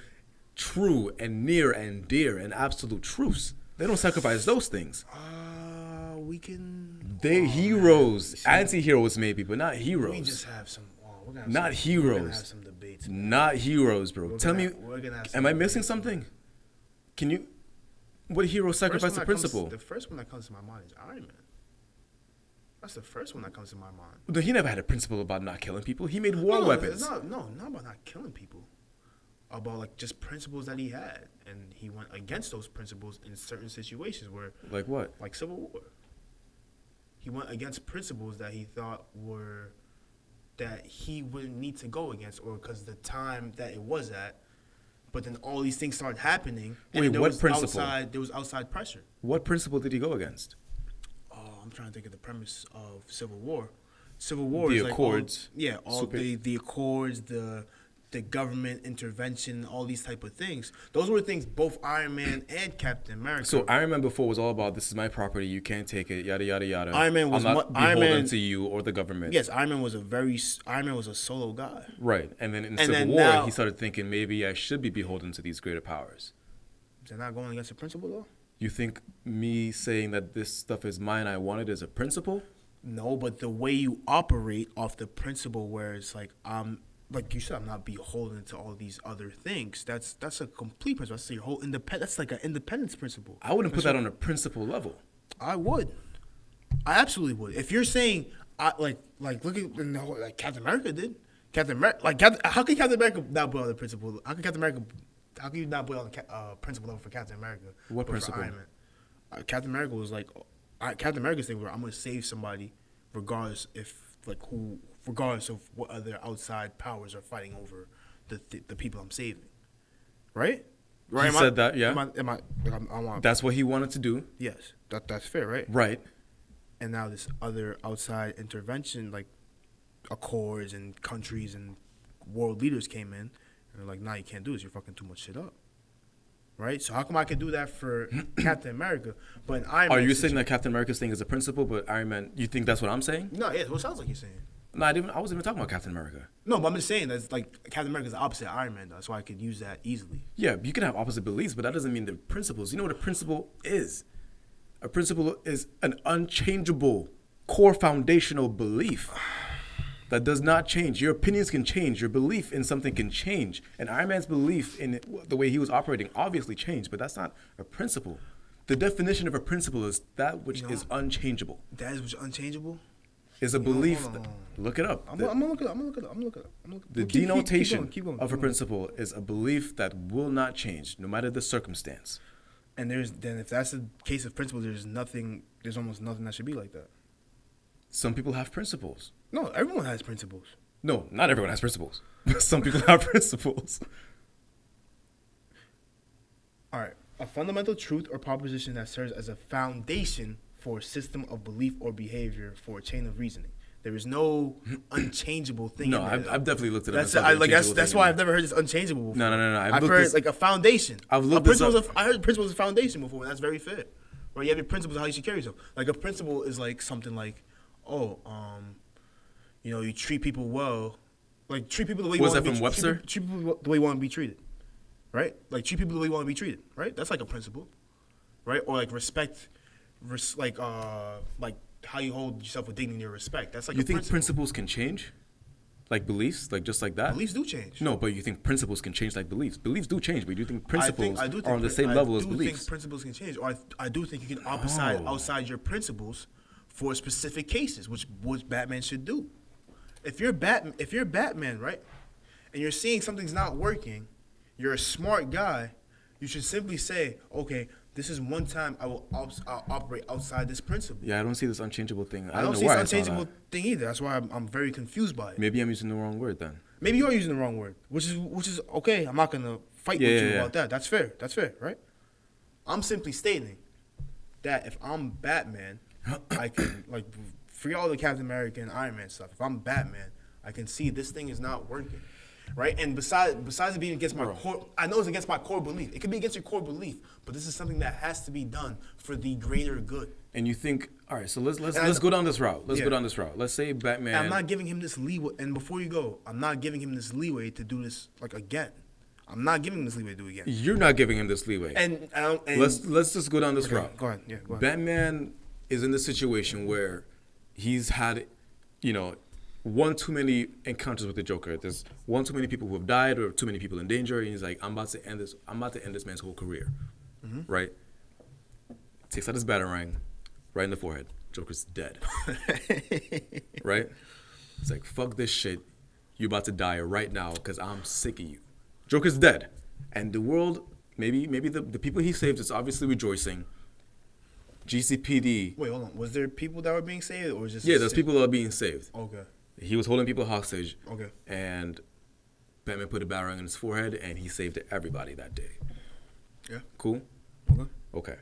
true and near and dear and absolute truths. They don't sacrifice those things. Uh, we can. They oh, heroes, anti-heroes maybe, but not We heroes. just have some. Oh, we're gonna have Not some, heroes. debates. Not heroes, bro. We're Tell me, have- we're gonna have am I missing debates. something? Can you? What hero sacrificed the principle? the first one that comes to my mind is Iron Man. That's the first one that comes to my mind. No, he never had a principle about not killing people. He made war no, weapons. Not, no, not about not killing people. About like just principles that he had, and he went against those principles in certain situations where, Like what? like Civil War. He went against principles that he thought were that he wouldn't need to go against, or because the time that it was at. But then all these things started happening. And Wait, there what was principle? Outside, there was outside pressure. What principle did he go against? Oh, I'm trying to think of the premise of Civil War. Civil War The is like all- Accords. yeah, all Super- the the accords, the the government intervention, all these type of things. Those were things both Iron Man and Captain America. So Iron Man before was all about this is my property, you can't take it, yada yada yada. Iron Man was I'm not Iron Man- to you or the government. yes, Iron Man was a very Iron Man was a solo guy. Right, and then in And Civil then War, now- he started thinking maybe I should be beholden to these greater powers. Is that not going against the principle though? You think me saying that this stuff is mine, I want it, is a principle? No, but the way you operate off the principle where it's like I'm like you said, I'm not beholden to all these other things. That's that's a complete principle. That's your whole independent. That's like an independence principle. I wouldn't put that on a principle level. I would. I absolutely would. If you're saying, I like, like, look at in the whole- like Captain America did. Captain America, like, Captain, how can Captain America not put on the principle? How can Captain America, how can you not put on the uh, principle level for Captain America? What principle? Iron Man? Uh, Captain America was like, I, Captain America's thing where I'm gonna save somebody, regardless if like who, regardless of what other outside powers are fighting over the th- the people I'm saving, right? Right? Am I- said that, yeah. Am I? Am I like, I'm, I'm, That's what he wanted to do. yes, that that's fair, right? Right. and now this other outside intervention like accords and countries and world leaders came in and they're like nah you can't do this you're fucking too much shit up right so how come i can do that for captain america but oh, in Iron Are Man you situ- saying that Captain America's thing is a principle, but Iron Man, you think that's what I'm saying? no yeah what sounds like you're saying No, I didn't. I wasn't even talking about Captain America. no but i'm just saying that's like captain america's the opposite of iron man though. that's why i could use that easily Yeah, you can have opposite beliefs, but that doesn't mean the principles. You know what a principle is? A principle is an unchangeable, core foundational belief that does not change. Your opinions can change. Your belief in something can change. And Iron Man's belief in the way he was operating obviously changed, but that's not a principle. The definition of a principle is that which You know- is unchangeable. that is what's unchangeable Is a know, belief. that- look it up. i'm, The- I'm gonna look it up i'm gonna look it up i'm gonna look it up i'm look it up. The Keep- keep- keep denotation going, keep going, of a principle is a belief that will not change, no matter the circumstance. and there's then if that's the case of principle there's nothing there's almost nothing that should be like that Some people have principles. no everyone has principles No, not everyone has principles. Some people have principles. All right. A fundamental truth or proposition that serves as a foundation for a system of belief or behavior for a chain of reasoning. There is no unchangeable thing. No, I've. I've definitely looked at it. That's I, like that's that's why I've never heard this unchangeable before. No, no, no, no, I've I've, heard this- like a foundation. I've a looked this up. a- I heard principles a foundation before, and that's very fair. Right? You have your principles of how you should carry yourself. Like a principle is like something like, oh, um, you know, you treat people well, like treat people the way you want that to be from Webster? Treat people the way you want to be treated, right? Like treat people the way you want to be treated, right? That's like a principle, right? Or like respect, res- like uh, like how you hold yourself with dignity and respect. That's like You think principle. principles can change, like beliefs, like just like that? beliefs do change. No, but you think principles can change like beliefs? Beliefs do change, but you think principles I think, I do think are on the same I level as do beliefs? think principles can change, or I, I do think you can outside Oh. outside your principles for specific cases, which what Batman should do. If you're Batman, if you're Batman, right, and you're seeing something's not working, you're a smart guy. You should simply say, okay, this is one time I will op- operate outside this principle. yeah, I don't see this unchangeable thing. I, I, don't, don't see this unchangeable thing either. That's why I'm, I'm very confused by it. Maybe I'm using the wrong word then. Maybe you are using the wrong word, which is which is okay. I'm not gonna fight Yeah, with yeah, you yeah. about that. That's fair. That's fair, right? I'm simply stating that if I'm Batman, I can like free all the Captain America and Iron Man stuff. If I'm Batman, I can see this thing is not working, right? And besides besides it being against my Bro. core, I know it's against my core belief. It could be against your core belief, but this is something that has to be done for the greater good. And you think, all right, so let's let's And let's go down this route. Let's Yeah. go down this route. Let's say Batman. And I'm not giving him this leeway. And before you go, I'm not giving him this leeway to do this like again. I'm not giving him this leeway to do it again. You're not giving him this leeway. And, and, and let's let's just go down this Okay, route. Go ahead. Yeah. Go ahead. Batman is in this situation where he's had, you know, one too many encounters with the Joker. There's one too many people who have died or too many people in danger. And he's like, I'm about to end this. I'm about to end this man's whole career, Mm-hmm. right? Takes out his batarang, right in the forehead. Joker's dead, right? It's like fuck this shit. You're about to die right now because I'm sick of you. Joker's dead, and the world, maybe maybe the, the people he saved is obviously rejoicing. GCPD, Wait, hold on. Was there people that were being saved, or was just yeah, there's people that are being saved. Okay. He was holding people hostage, Okay. and Batman put a batarang in his forehead, and he saved everybody that day. Yeah. Cool. Okay. Okay.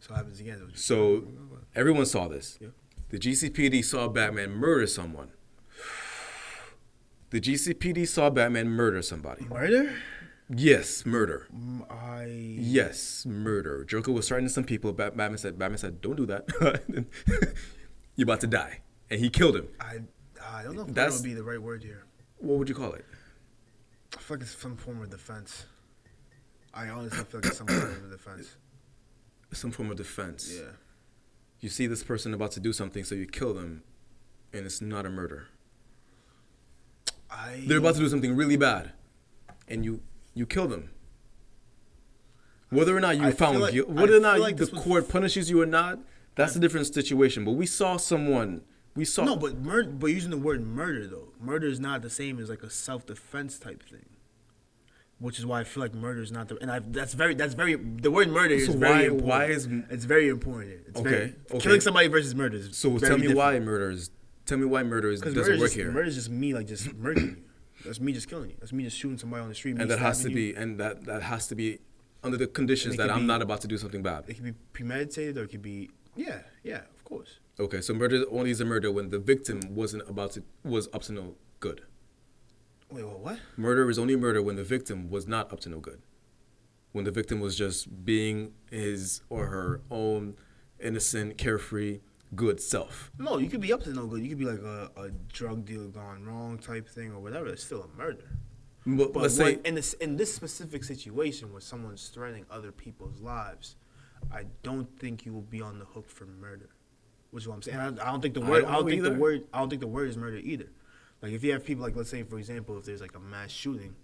So happens again. it was just- So everyone saw this. Yeah. The GCPD saw Batman murder someone. The GCPD saw Batman murder somebody. Murder? Yes, murder. I. Yes, murder. Joker was threatening some people. Batman said, Batman said, don't do that. You're about to die. And he killed him. I. I don't know if that would be the right word here. What would you call it? I feel like it's some form of defense. I honestly feel like it's some form of defense. Some form of defense. Yeah. You see this person about to do something, so you kill them, and it's not a murder. I. They're about to do something really bad, and you you kill them. Whether or not you I found like- guilt, I whether or not like the court punishes you or not, that's a different situation. But we saw someone. We saw. No, but murder. But using the word murder though, murder is not the same as like a self-defense type thing. Which is why I feel like murder is not the. And I that's very that's very the word murder is So very why- important. why is- it's very important. It's Okay, very, okay. Killing somebody versus murder is so very tell me different. why murder is. Tell me why murder is, doesn't murder work is just, here, murder is just me like just murdering you. That's me just killing you. That's me just shooting somebody on the street. and that has to stabbing you. be and that that has to be under the conditions that I'm be- not about to do something bad. It could be premeditated or it could be yeah yeah of course. Okay, so murder only is a murder when the victim wasn't about to was up to no good. Wait what what? Murder is only murder when the victim was not up to no good. When the victim was just being his or her own innocent, carefree, good self. No, you could be up to no good. You could be like a, a drug deal gone wrong type thing or whatever. It's still a murder. But, But let's say in this in this specific situation where someone's threatening other people's lives, I don't think you will be on the hook for murder. Which is what I'm saying. I, I don't think the I word. don't I don't, think the word. I don't think the word is murder either. Like if you have people like let's say for example if there's like a mass shooting,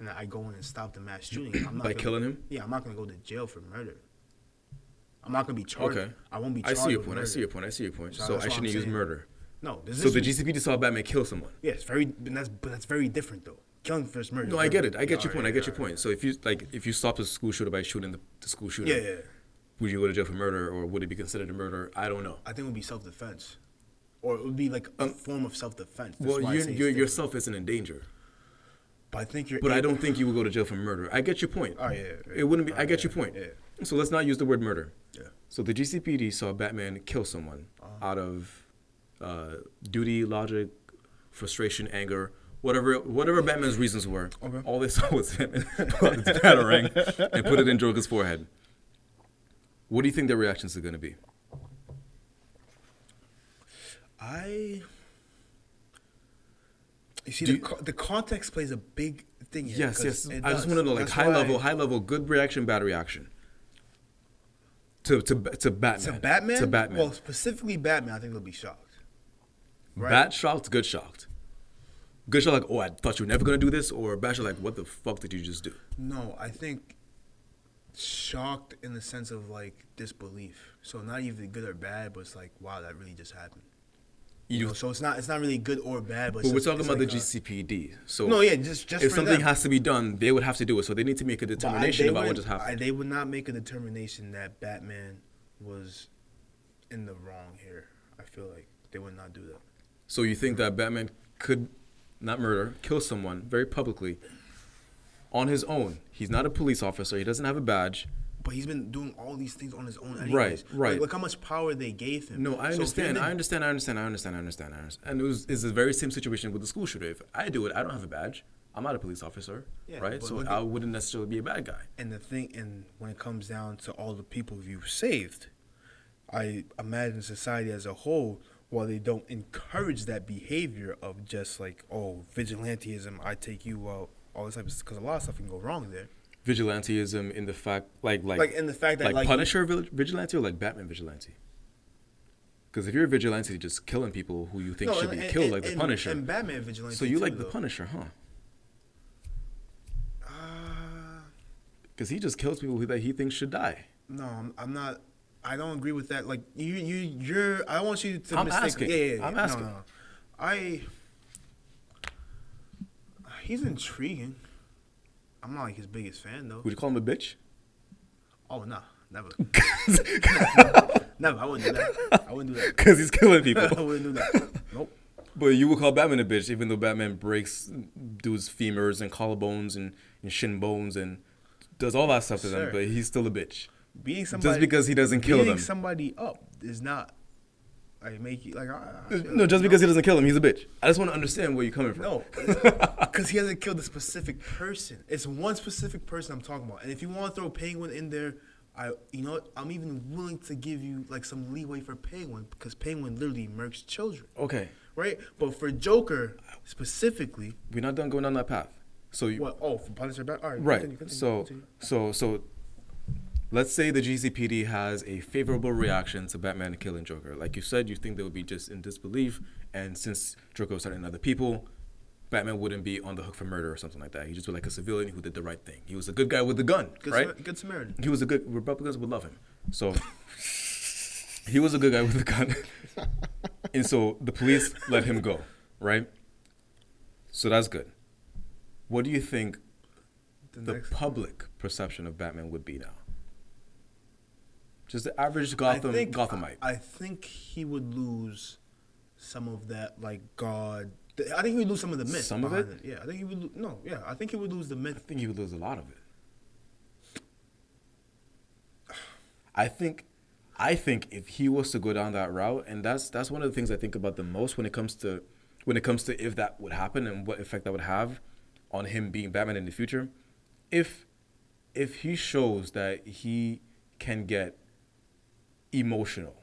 and I go in and stop the mass shooting, I'm not by gonna, killing him. Yeah, I'm not gonna go to jail for murder. I'm not gonna be charged. Okay. I won't be I see your point. I see your point. I see your point. So So, I shouldn't use murder. No, this is So the GCP just saw Batman kill someone. Yeah, very. But that's but that's very different though. Killing first murder. No, I get it. I get Yeah, your point. I get your point. So if you like, if you stop a school shooter by shooting the, the school shooter, Yeah, yeah. Would you go to jail for murder, or would it be considered a murder? I don't know. I think it would be self defense, or it would be like a form of self defense. Well, you you yourself isn't in danger, But I think you're. but I don't think you would go to jail for murder. I get your point. Oh, yeah, yeah, yeah. It wouldn't be. Oh, I get yeah, your point. yeah. So let's not use the word murder. Yeah. So the GCPD saw Batman kill someone Uh-huh. out of uh, duty, logic, frustration, anger, whatever whatever Batman's reasons were. Okay. All they saw was him pull out his batarang and put it in Joker's forehead. What do you think their reactions are going to be? I. You see, the, you- co- the context plays a big thing here. Yes, yes. I just want to know, like, That's high level, high level, good reaction, bad reaction. To to to Batman. To Batman? To Batman. Well, specifically Batman, I think they'll be shocked. right. Bat shocked, good shocked. Good shocked, like, oh, I thought you were never gonna do this, or bad shocked, like, what the fuck did you just do? No, I think shocked in the sense of like disbelief. So not even good or bad, but it's like, wow, that really just happened. You You, know, so it's not it's not really good or bad, but, but we're talking about like the a- GCPD. So No, yeah, just just if something them. has to be done, they would have to do it. So they need to make a But I- determination about what just happened. I, they would not make a determination that Batman was in the wrong here. I feel like they would not do that. so you think that Batman could not murder, kill someone very publicly on his own? He's not a police officer. He doesn't have a badge. But he's been doing all these things on his own. Anyways. Right, Like, right. look how much power they gave him. No, I So understand. the- I understand. I understand. I understand. I understand. I understand. And it was it's the very same situation with the school shooter. If I do it, I don't have a badge. I'm not a police officer, Yeah, right? So I wouldn't necessarily be a bad guy. And the thing, and when it comes down to all the people you've saved, I imagine society as a whole, while they don't encourage that behavior of just like, oh, vigilantism, I take you out, all this type of because a lot of stuff can go wrong there. Vigilantism in the fact, like like Like in the fact that like, like, Punisher vil- vigilante or like Batman vigilante. Because if you're a vigilante, you're just killing people who you think No, should and- be and- killed, and- like the Punisher. And Batman vigilante. so you too, like the. Punisher, huh? Uh, Because he just kills people who, that he thinks should die. no, I'm, I'm not. I don't agree with that. Like you, you, you're. I want you to I'm mistake. asking. Yeah, yeah, yeah. I'm No, asking. No, no. I. He's intriguing. I'm not like his biggest fan though. Would you call him a bitch? Oh no, never. never. I wouldn't do that. I wouldn't do that. Because he's killing people. I wouldn't do that. Nope. but you would call Batman a bitch, even though Batman breaks dudes' femurs and collarbones and, and shin bones and does all that stuff to them. But he's still a bitch. Beating somebody just because he doesn't kill beating them. somebody up is not I make you like I, I No, like, just because know? he doesn't kill him, he's a bitch. I just want to understand where you're coming from. No, because he hasn't killed a specific person. It's one specific person I'm talking about. And if you want to throw Penguin in there, I, you know, what? I'm even willing to give you like some leeway for Penguin because Penguin literally murks children, Okay, right? But for Joker specifically, we're not done going down that path. So you, what? Oh, for Punisher back. All right, right. continue, continue, so continue. so so let's say the GCPD has a favorable reaction to Batman killing Joker. Like you said, you think they would be just in disbelief, and since Joker was starting other people, Batman wouldn't be on the hook for murder or something like that. He just was like a civilian who did the right thing. He was a good guy with the gun, Good, right? Samar- good Samaritan. He was a good Republicans would love him. So he was a good guy with a gun. and so the police let him go, right? So that's good. What do you think The the public perception of Batman would be now? Just the average I Gotham think- Gothamite. I think he would lose some of that, like God. I think he would lose some of the myth. Some of behind it? Yeah, I think he would. Lo- no, yeah, I think he would lose the myth. I think he would lose a lot of it. I think I think if he was to go down that route, and that's that's one of the things I think about the most when it comes to when it comes to if that would happen and what effect that would have on him being Batman in the future. If if he shows that he can get emotional,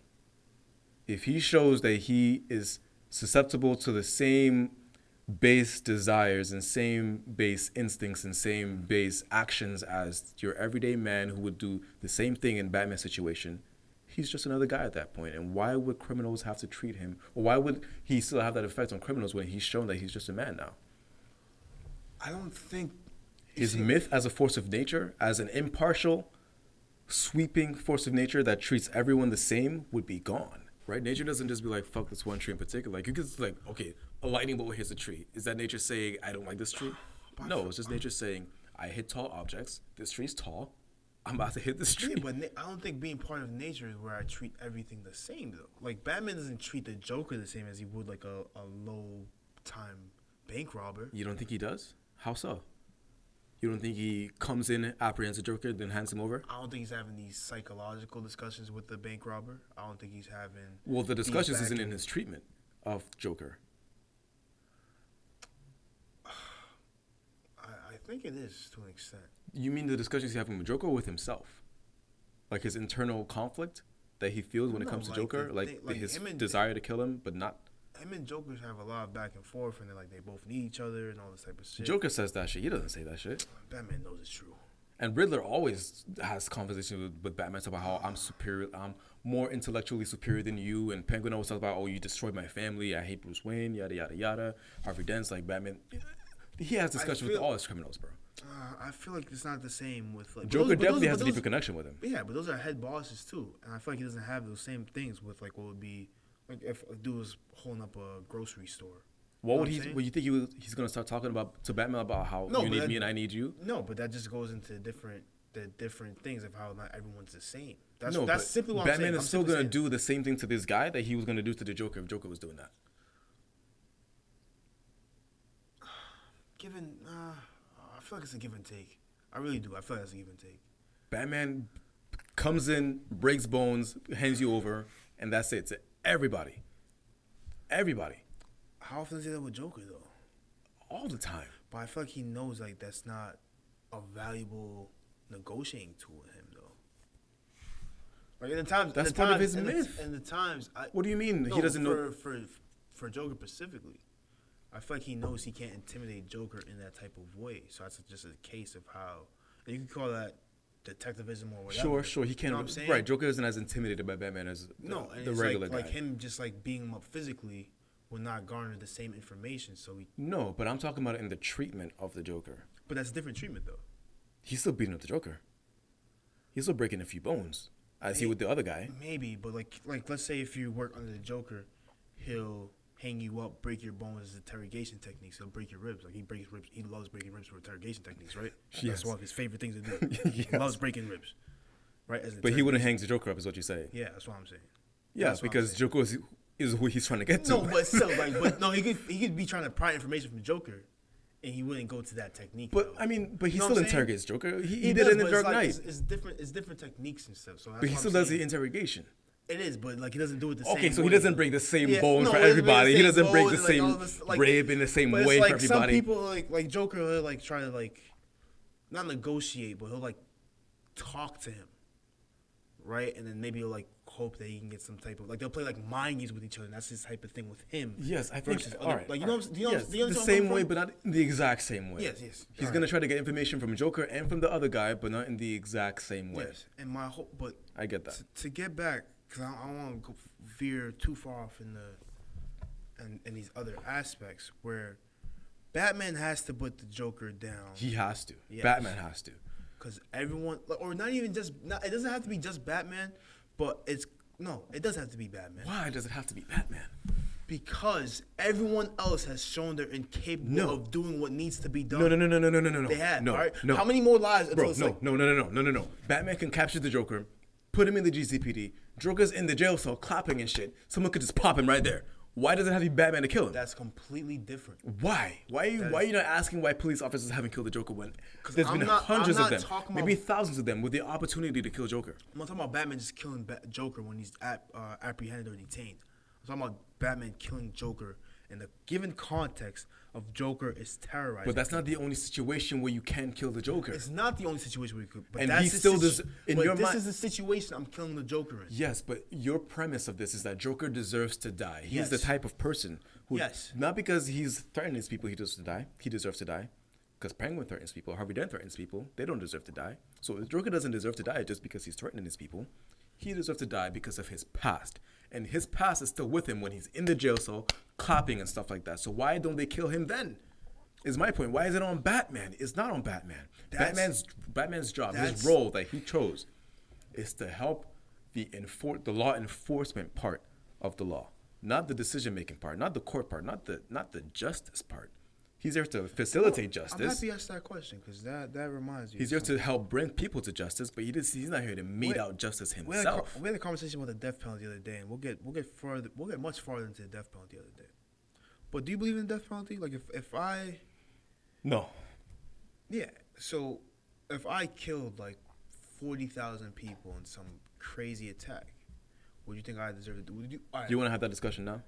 if he shows that he is susceptible to the same base desires and same base instincts and same base actions as your everyday man who would do the same thing in Batman's situation, he's just another guy at that point. And why would criminals have to treat him, or why would he still have that effect on criminals when he's shown that he's just a man now? I don't think His myth as a force of nature, as an impartial, sweeping force of nature that treats everyone the same, would be gone. Right? Nature doesn't just be like, fuck this one tree in particular. Like, you could, like, okay, a lightning bolt hits a tree. Is that nature saying, I don't like this tree? No, it's just nature saying, I hit tall objects. This tree's tall. I'm about to hit this tree. Yeah, but na- I don't think being part of nature is where I treat everything the same though. Like Batman doesn't treat the Joker the same as he would like a, a low time bank robber. You don't think he does? How so? You don't think he comes in, apprehends the Joker, then hands him over? I don't think he's having these psychological discussions with the bank robber. I don't think he's having. Well, the discussions isn't in his treatment of Joker. I, I think it is to an extent. You mean the discussions he's having with Joker or with himself? Like his internal conflict that he feels when it comes to Joker? the like, like his desire to kill him, but not. Him and Jokers have a lot of back and forth, and they're like they both need each other and all this type of shit. Joker says that shit. He doesn't say that shit. Batman knows it's true. And Riddler always has conversations with, with Batman about how I'm superior, I'm more intellectually superior than you. And Penguin always talks about, oh, you destroyed my family. I hate Bruce Wayne, yada, yada, yada. Harvey Dent's like Batman. He has discussions with all his criminals, bro. Uh, I feel like it's not the same with like Joker those- those- definitely but has a deeper connection with him. Yeah, but those are head bosses too, and I feel like he doesn't have those same things with like what would be like if a dude was holding up a grocery store. What know would he? What you think he was? He's gonna start talking about to Batman about how No, you need that- me and I need you. No, but that just goes into different the different things of how not everyone's the same. That's no, that's simply what Batman I'm saying. is I'm still gonna saying- do the same thing to this guy that he was gonna do to the Joker if Joker was doing that. Given, uh, I feel like it's a give and take. I really do. I feel like it's a give and take. Batman comes in, breaks bones, hands you over, and that's it everybody. Everybody, How often does he do that with Joker though? all the time. But I feel like he knows like that's not a valuable negotiating tool with him though. Like in the times, in That's the part of his in the- myth. In the times, I, What do you mean no, he doesn't for, know? for for Joker specifically. I feel like he knows he can't intimidate Joker in that type of way. So that's just a case of how you can call that detectivism or whatever. Sure, sure, he You can. know what I'm saying? right, Joker isn't as intimidated by Batman as the, No, and the it's regular like, guy. like him just like beating him up physically will not garner the same information. So he, no, but I'm talking about it in the treatment of the Joker. but that's a different treatment though. He's still beating up the Joker. He's still breaking a few bones, as he Hey. would the other guy. Maybe, but like like let's say if you work under the Joker, he'll hang you up, break your bones interrogation techniques. He'll break your ribs. Like he breaks ribs. He loves breaking ribs for interrogation techniques, right? Yes. That's one of his favorite things to do. Yes. He loves breaking ribs, right? As But he wouldn't hang the Joker up, is what you say. Yeah, that's what I'm saying. Yeah, That's because saying. Joker is, is who he's trying to get to. No, but still, like, but no, he could he could be trying to pry information from the Joker, and he wouldn't go to that technique. But though. I mean, but he You know still interrogates Joker. He, he, did does, it in Dark like- Knight. It's, it's different. It's different techniques and stuff. So But he still does the interrogation. It is, but like he doesn't do it the same. Okay, so he doesn't bring the same Yeah, bone no, for he doesn't bring the everybody. He same doesn't bring the and, like, same this, like- rib in the same way like for some everybody. people like like Joker will like try to like not negotiate, but he'll like talk to him, right? And then maybe he'll like hope that he can get some type of like they'll play like mind games with each other. And that's his type of thing with him. Yes, I think. other- right, like you know, right. what I'm- do you know, yes, the I'm same way, but not in the exact same way. Yes, yes. He's All gonna right. try to get information from Joker and from the other guy, but not in the exact same way. Yes, and my hope, but I get that. to, to get back, because I, I don't want to veer too far off in the in, in these other aspects where Batman has to put the Joker down. He has to. Yes. Batman has to. Because everyone, or not even just, not, it doesn't have to be just Batman, but it's no, it does have to be Batman. Why does it have to be Batman? Because everyone else has shown they're incapable no. of doing what needs to be done. No, no, no, no, no, no, no, no. They have. No, right? no. How many more lives? Bro, no, like, no, no, no, no, no, no, no. Batman can capture the Joker put him in the GCPD. Joker's in the jail cell clapping and shit. Someone could just pop him right there. Why does it have to be Batman to kill him? That's completely different. Why? Why are you Why are you not asking why police officers haven't killed the Joker when there's I'm been not- hundreds of them, maybe about- thousands of them with the opportunity to kill Joker? I'm not talking about Batman just killing ba- Joker when he's ap- uh, apprehended or detained. I'm talking about Batman killing Joker in the given context of Joker is terrorizing. But that's not the only situation where you can kill the Joker. It's not the only situation where you could. But And that's he the still does- in but your this mind- is the situation I'm killing the Joker in. Yes, but your premise of this is that Joker deserves to die. He's the type of person who, Yes. not because he's threatening his people, he deserves to die. He deserves to die. Because Penguin threatens people, Harvey Dent threatens people. They don't deserve to die. So Joker doesn't deserve to die just because he's threatening his people. He deserves to die because of his past. And his past is still with him when he's in the jail cell, clapping and stuff like that. So why don't they kill him then? Is my point. Why is it on Batman? It's not on Batman. That's- Batman's Batman's job, his role that he chose, is to help the enfor- the law enforcement part of the law, not the decision making part, not the court part, not the not the justice part. He's there to facilitate justice. I'm happy you asked that question because that, that reminds me. He's there to help bring people to justice, but he just, he's not here to mete Wait, out justice something. we had, a, himself. we had a conversation about the death penalty the other day, and we'll get we'll get further we'll get much farther into the death penalty the other day. But do you believe in the death penalty? Like if if I No, Yeah. So if I killed like forty thousand people in some crazy attack, would you think I deserve it? Would you? right. you want to have that discussion now?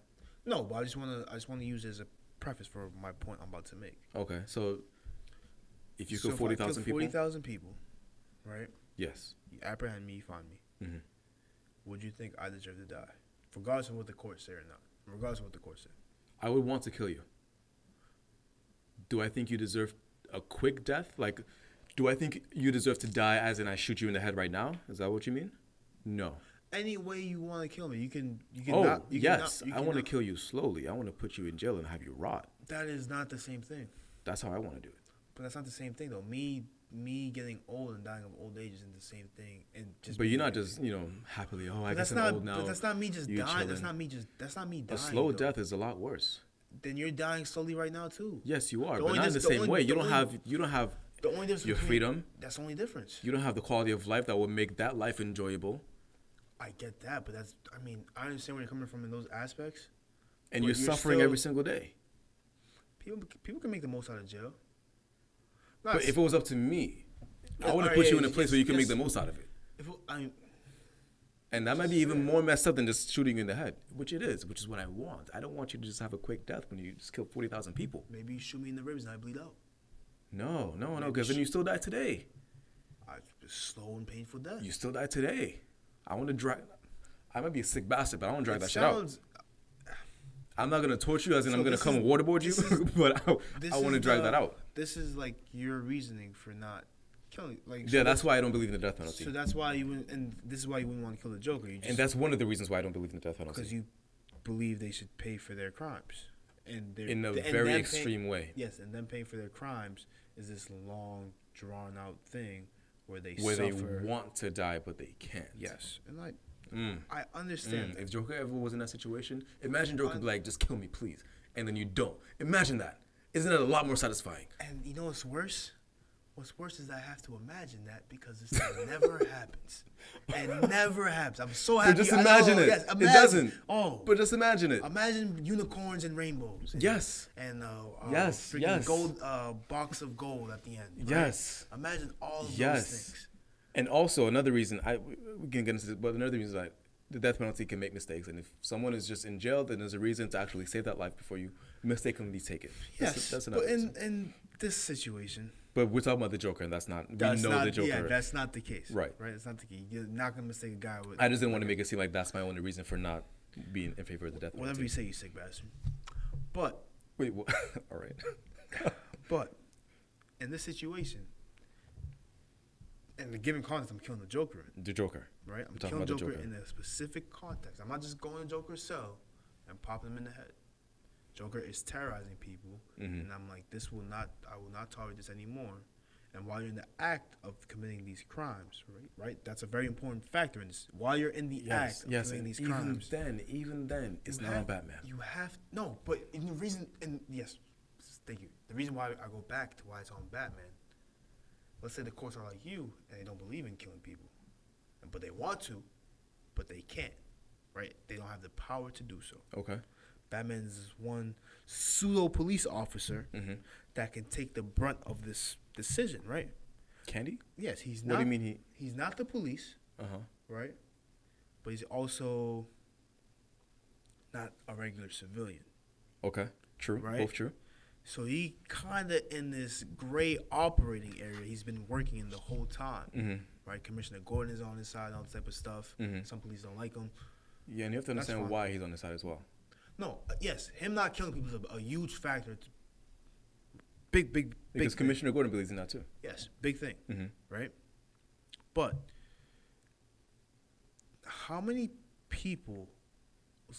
no, but I just want to. I just want to use it as a preface for my point I'm about to make. Okay, so if you So kill forty thousand people, Forty thousand people, right? yes, You apprehend me, you find me. Mhm. Would you think I deserve to die, regardless of what the court say or not? Regardless of what the court say. I would want to kill you. Do I think you deserve a quick death? Like, do I think you deserve to die as in I shoot you in the head right now? Is that what you mean? No. Any way you want to kill me, you can. You can Oh, not, you can yes. I want to kill you slowly. I want to put you in jail and have you rot. That is not the same thing. That's how I want to do it. But that's not the same thing though. Me me getting old and dying of old age isn't the same thing. And just But you're not just, you know, happily, oh, I guess I'm old now. That's not me just dying. That's not me just. That's not me dying. A slow though. death is a lot worse. Then you're dying slowly right now too. Yes, you are, The but not in the the same only- way. You don't only- have you don't have The only difference your freedom. That's the only difference. You don't have the quality of life that would make that life enjoyable. I get that, but that's. I mean, I understand where you're coming from in those aspects. And you're you're suffering still- every single day. People people can make the most out of jail. But if it was up to me, I want to put you in a yes, place where you can make the most out of it. if it, I mean, And that might be even more messed up than just shooting you in the head, which it is, which is what I want. I don't want you to just have a quick death when you just kill 40,000 people. maybe you shoot me in the ribs and I bleed out. No, no, no, Maybe because then you still die today. I slow and painful death. You still die today. I want to drag. I might be a sick bastard, but I want to drag It that shit out. I'm not gonna torture you as in So I'm gonna come is- and waterboard you, is- but I, I want to drag the- that out. This is like your reasoning for not killing. Like Yeah, so that's why I don't believe in the death penalty. So that's why you wouldn't, and this is why you wouldn't want to kill the Joker. Just, and that's one of the reasons why I don't believe in the death penalty. because you believe they should pay for their crimes, and they're in a and very paying- extreme way, Yes, and them paying for their crimes is this long, drawn out thing where they where they want to die but they can't. yes, and I, Mm. I understand. Mm. If Joker ever was in that situation, imagine Joker be like, just kill me, please. And then you don't. Imagine that. Isn't it a lot more satisfying? And you know what's worse? What's worse is I have to imagine that because this never happens. It never happens. I'm so happy. But just imagine it. yes, it doesn't. Oh, But just imagine it. imagine unicorns and rainbows. And, Yes. And uh, uh, Yes, yes. gold uh, box of gold at the end. right? Yes. Imagine all of those Yes. things. And also another reason I we can get into this, but another reason is that the death penalty can make mistakes, and if someone is just in jail, then there's a reason to actually save that life before you mistakenly take it. Yes, that's but another. in reason. in this situation, but we're talking about the Joker, and that's not. We know not the Joker. yeah, that's not the case. Right. right. It's not the case. You're not gonna mistake a guy with. I just didn't want to make it seem like that's my only reason for not being in favor of the death whatever penalty. you say, you sick bastard. But Wait, what? all right. but in this situation, in the given context, I'm killing the Joker. The Joker. Right, I'm talking killing Joker, Joker. in a specific context. I'm not just going to Joker's cell and popping him in the head. Joker is terrorizing people, Mhm. and I'm like, this will not. I will not tolerate this anymore. And while you're in the act of committing these crimes, right, right, that's a very important factor in this. While you're in the Yes, act of yes. committing these even crimes, then, even then, it's not have, on Batman. You have no, but in the reason, and yes, thank you. The reason why I go back to why it's on Batman. Let's say the courts are like you and they don't believe in killing people, but they want to, but they can't, right? They don't have the power to do so. Okay. Batman is one pseudo police officer Mm-hmm. that can take the brunt of this decision, right? Candy? Yes, he's What not. do you mean he- He's not the police, Uh huh. right? But he's also not a regular civilian. Okay. True. Right. Both true. So he kind of in this gray operating area he's been working in the whole time, Mm-hmm. right? Commissioner Gordon is on his side, all this type of stuff. Mhm. Some police don't like him. Yeah, and you have to understand why he's on the side as well. No, uh, yes, him not killing people is a, a huge factor. It's big, big, big. Because thing. Commissioner Gordon believes in that too. Yes, big thing, Mm-hmm. right? But how many people's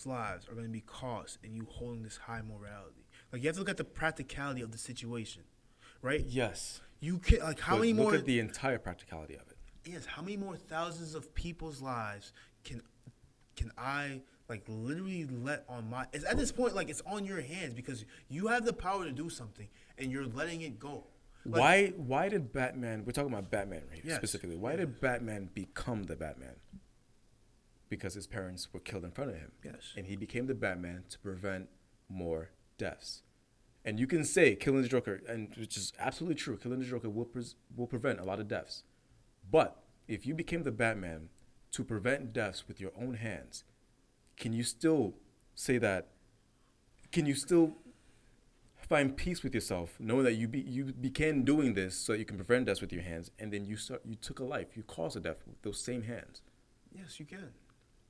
lives are going to be cost in you holding this high morality? Like you have to look at the practicality of the situation, right? Yes. You can like how But many look more? Look at the entire practicality of it. yes, how many more thousands of people's lives can can I like literally let on my? It's at this point like it's on your hands because you have the power to do something and you're letting it go. Like, why? Why did Batman? We're talking about Batman right Yes. specifically. Why did Batman become the Batman? Because his parents were killed in front of him. Yes. And he became the Batman to prevent more deaths. And you can say killing the Joker, and which is absolutely true. Killing the Joker will pres will prevent a lot of deaths. But if you became the Batman to prevent deaths with your own hands, can you still say that? Can you still find peace with yourself, knowing that you be, you began doing this so that you can prevent death with your hands, and then you start you took a life, you caused a death with those same hands. Yes, you can.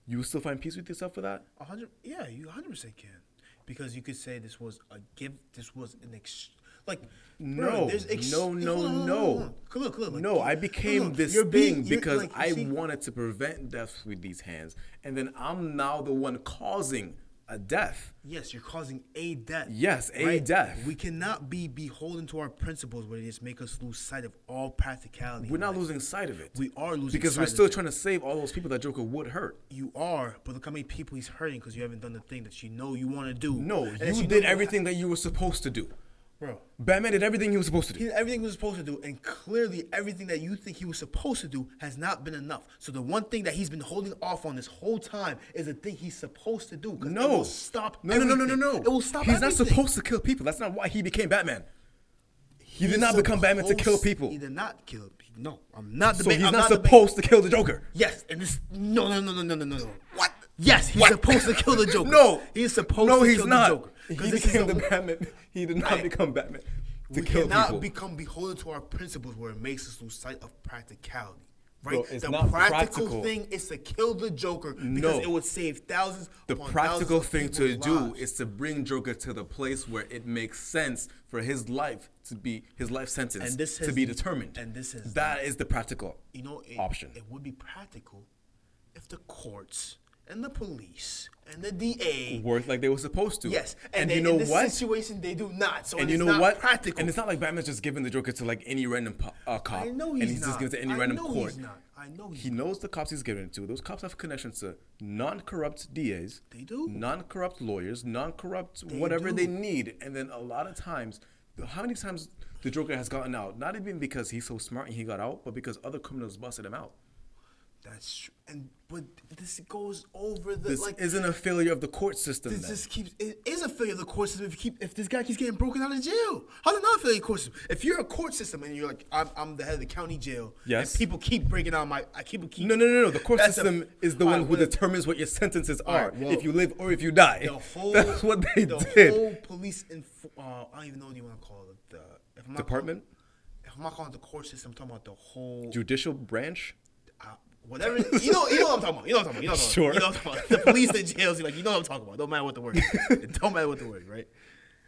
You will still find peace with yourself for that? A hundred, yeah, you hundred percent can, because you could say this was a gift. This was an ex, like No, ex- no, no, hold on, on, no. on. Look, look, like, no, I became look, this thing being- you're- because like, I see- wanted to prevent deaths with these hands, and then I'm now the one causing a death. Yes, you're causing a death. Yes, a death. We cannot be beholden to our principles where they just make us lose sight of all practicality. We're not life. losing sight of it. We are losing because we're still it. trying to save all those people that Joker would hurt. You are, but look how many people he's hurting because you haven't done the thing that you know you want to do. No, And that you did everything that you were supposed to do. Bro. Batman did everything he was supposed to do. He did everything he was supposed to do, and clearly everything that you think he was supposed to do has not been enough. So the one thing that he's been holding off on this whole time is the thing he's supposed to do. No, stop. No, no, no, no, no, no. It will stop. He's not supposed to kill people. That's not why he became Batman. He did not become Batman to kill people. He did not kill. No, I'm not. The. So he's I'm not deba- supposed to kill the Joker. Yes, and this. No, no, no, no, no, no, no, no. What? Yes, he's What? supposed to kill the Joker. No, he's supposed no, to he's kill not. the Joker. He 'Cause this is became the- the Batman. He did not Right. become Batman to we kill cannot people. become beholden to our principles where it makes us lose sight of practicality. Right? Bro, it's the not practical practical. thing is to kill the Joker because No. it would save thousands. the practical thousands thing to people's do lives. is to bring Joker to the place where it makes sense for his life to be his life sentence And this to be determined. and this is- that is the practical you know it, option. It would be practical if the courts and the police and the DA. Work like they were supposed to. Yes, and, they- you know in this what? situation they do not. So and you know not what? Practical. And it's not like Batman's just giving the Joker to like any random po- uh, cop. I know and he's he's just not. giving it to any I random know court. he's not. I know he's He knows the cops he's giving it to. Those cops have connections to non-corrupt DAs. They do. Non-corrupt lawyers, non-corrupt They whatever they need. And then a lot of times, how many times the Joker has gotten out? Not even because he's so smart and he got out, but because other criminals busted him out. That's true. And but this goes over the This like. isn't a failure of the court system. This then. just keeps. It is a failure of the court system if you keep if this guy keeps getting broken out of jail. How's it not a failure of the court system? If you're a court system and you're like, I'm, I'm the head of the county jail. Yes. And people keep breaking out my. I keep keep. No, no, no, no. The court That's a- system is the one right, who well, determines what your sentences are, right, well, if you live or if you die. The whole. That's what they the did. whole police. Inf- uh, I don't even know what you want to call it. The if I'm not Department? Calling, if I'm not calling it the court system, I'm talking about the whole. Judicial branch. Whatever you know, you know what I'm talking about. You know what I'm talking about. You know what I'm talking Sure. about. You know what I'm talking about. The police, the jails, like you know what I'm talking about. Don't matter what the word. it don't matter what the word, right?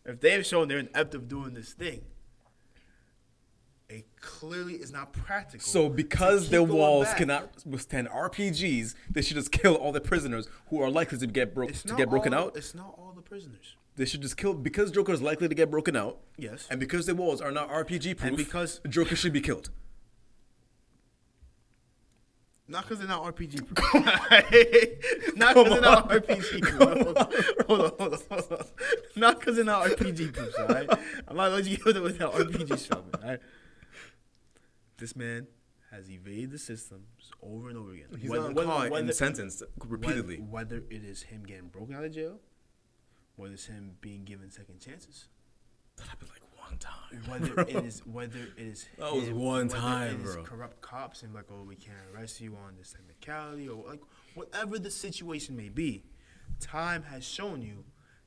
If they've shown they're inept of doing this thing, it clearly is not practical. So because their walls back. cannot withstand RPGs, they should just kill all the prisoners who are likely to get broke to get broken all, out. It's not all the prisoners. They should just kill because Joker is likely to get broken out. Yes. And because their walls are not RPG proof, And because- Joker should be killed. Not because they're not RPG proof. not because they're not RPG proof. Hold on, hold on, hold on. Not because they're not RPG proof, all right? I'm not letting you go there with that RPG all right? This man has evaded the system over and over again. He's Whether- not whether- and sentenced repeatedly. Whether, whether it is him getting broken out of jail, whether it's him being given second chances, That happened like one time. whether it is whether it is That was him- one time, it is bro. corrupt cops and like oh we can't arrest you on this technicality or like whatever the situation may be time has shown you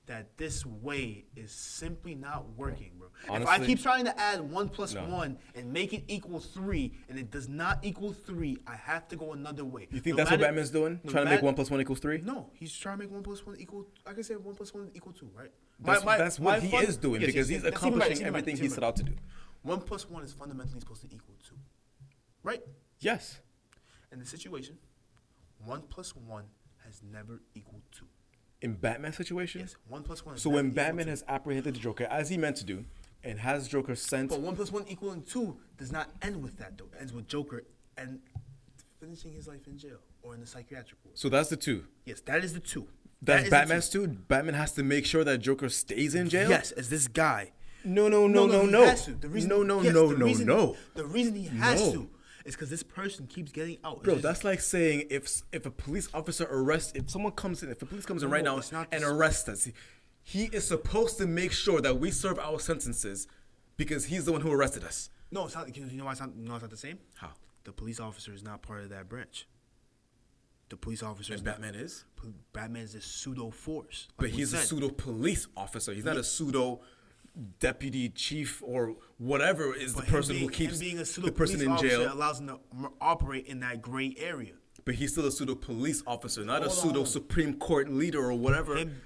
that this way is simply not working bro if i keep trying to add one plus No. one and make it equal three and it does not equal three i have to go another way You think No that's what matter- Batman's doing? no Trying to make one plus one equals three? no, he's trying to make one plus one equal. Like I said, one plus one equal two, right? That's, that's what he is doing yes, because yes, he's yes, that's even better, accomplishing better, everything that's he set out to do. One plus one is fundamentally supposed to equal two, right? Yes. In the situation, one plus one has never equaled two. In Batman's situation, Yes, one plus one. So when Batman has apprehended the Joker as he meant to do, and has Joker sent, but one plus one equaling two does not end with that though. It ends with Joker and finishing his life in jail or in the psychiatric ward. so that's the two. Yes, that is the two. That's the Batman's two. two. Batman has to make sure that Joker stays in jail. Yes, as this guy. No, no, no, no, no. has to. The reason, no, no, yes, no, no, reason, no. The reason he has No. to is because this person keeps getting out. Bro, that's like saying if if a police officer arrests if someone comes in if a police comes in No, right now not and arrests us, he is supposed to make sure that we serve our sentences because he's the one who arrested us. no. It's not. You know why it's not? You know it's not the same. How? The police officer is not part of that branch. The police officer And is not- Batman is? P- Batman is a pseudo force. But like we he's a pseudo police officer. He's not a pseudo deputy chief or whatever is But the person being, who keeps being a pseudo the person in jail. allows him to operate in that gray area. But he's still a pseudo police officer, not a pseudo on. Supreme Court leader or whatever. Him,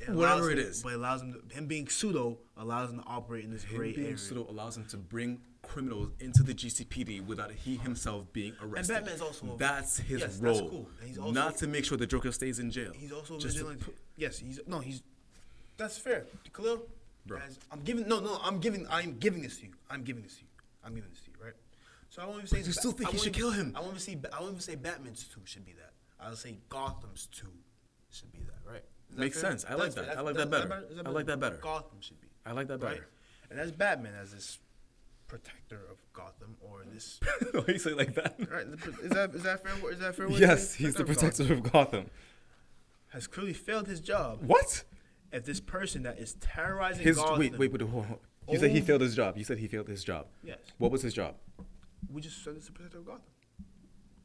it Whatever allows it him- is. but it allows him. To, him being pseudo allows him to operate in this Him gray being area. pseudo allows him to bring criminals into the GCPD without he himself being arrested. Batman's also that's his Yes, that's role. cool. And he's also- not to make sure the Joker stays in jail. He's also Just vigilant. yes, he's no, he's. That's fair, Khelil. Bro. as- I'm giving no, no. I'm giving. I'm giving this to you. I'm giving this to you. I'm giving this to you, right? So I won't even say. You still think I he should even- kill him. I won't even say. I won't even say Batman's two should be that. I'll say Gotham's two should be that, right? That Makes fair? sense. I like That's that. I like that better. I like that better. Gotham should be. I like that right? better. And that's Batman as this protector of Gotham or this. Why you say like that? right? Is that is that fair? Is that fair? Yes, he's the Protector of Gotham. protector of Gotham. Has clearly failed his job. What? If this person that is terrorizing His Gotham, wait, wait, wait, hold on. You said he Oh. failed his job. You said he failed his job. Yes. What was his job? We just said it's the protector of Gotham.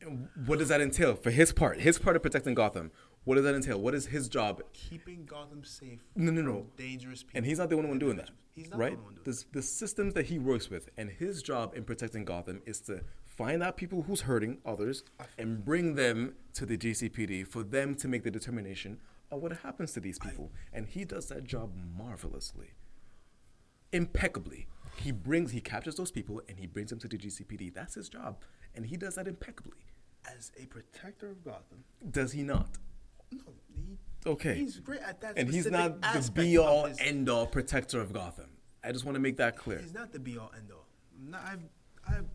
And What does that entail for his part? His part of protecting Gotham. What does that entail? What is his job? Keeping Gotham safe. No, no, no. Dangerous people. And he's not the only one doing that. He's not right? the only one doing the, the systems that he works with, and his job in protecting Gotham is to find out people who's hurting others and bring them to the GCPD for them to make the determination what happens to these people. And he does that job marvelously, impeccably. He brings, he captures those people and he brings them to the GCPD. That's his job, and he does that impeccably. As a protector of Gotham. Does he not? No, he, Okay. He's great at that. and he's not the be all his- end all protector of Gotham. I just want to make that clear. He's not the be all end all. Not, I've, I've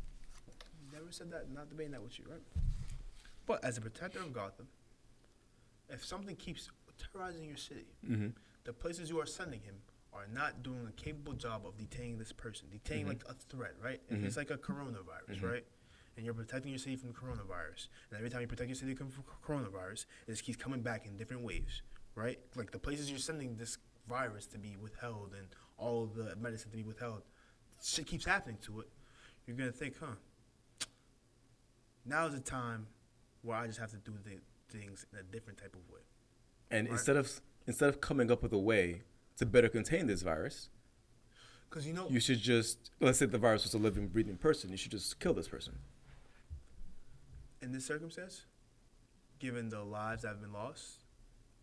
never said that. Not debating that with you, right? But as a protector of Gotham, if something keeps terrorizing your city, Mm-hmm. the places you are sending him are not doing a capable job of detaining this person, detaining Mm-hmm. like a threat, right? If it's like a coronavirus, right? and you're protecting your city from coronavirus. And every time you protect your city from coronavirus, it just keeps coming back in different waves, right? Like the places you're sending this virus to be withheld and all the medicine to be withheld, shit keeps happening to it. You're gonna think, huh? Now's the time where I just have to do the things in a different type of way. And Right. instead of instead of coming up with a way to better contain this virus, Cause you know, you should just let's say the virus was a living, breathing person. You should just kill this person. in this circumstance, given the lives that have been lost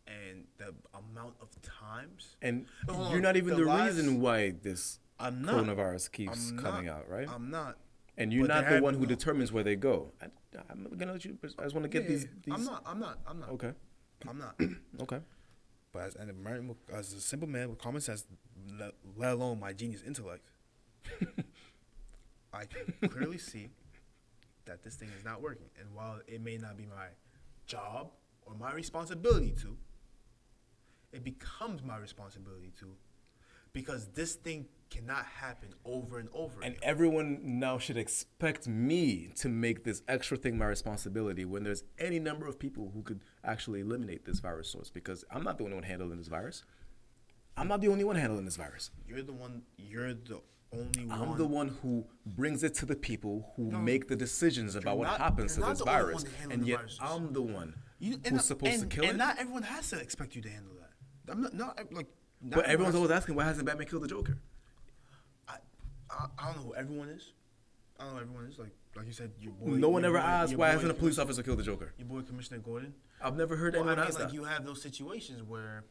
and the amount of times, And oh, Hold you're not even the the, lives- reason why this I'm not. coronavirus keeps I'm coming not- out, right? I'm not. and you're not the one who determines where they go. I, I'm gonna let you. I just want to get Yeah, these, these. I'm not. I'm not. I'm not. Okay. I'm not. Okay. but as an American, as a simple man with common sense, let, let alone my genius intellect, I can clearly see that this thing is not working. And while it may not be my job or my responsibility to, it becomes my responsibility to, because this thing cannot happen over and over. And again. everyone now should expect me to make this extra thing my responsibility when there's any number of people who could actually eliminate this virus source because I'm not the only one handling this virus. I'm not the only one handling this virus. You're the one. You're the only one. I'm the one who brings it to the people who No. make the decisions about what happens to this virus. And yet viruses. I'm the one You, who's not- supposed and, to kill and it. And not everyone has to expect you to handle that. I'm not, not like. Not but everyone's always asking, why hasn't Batman killed the Joker? I, I, I don't know who everyone is. I don't know who everyone is. Like like you said, your boy. no one ever boy- asked, why boy hasn't a police officer killed the Joker? Your boy Commissioner Gordon. I've never heard Well, I anyone mean, ask like that. you have those situations where,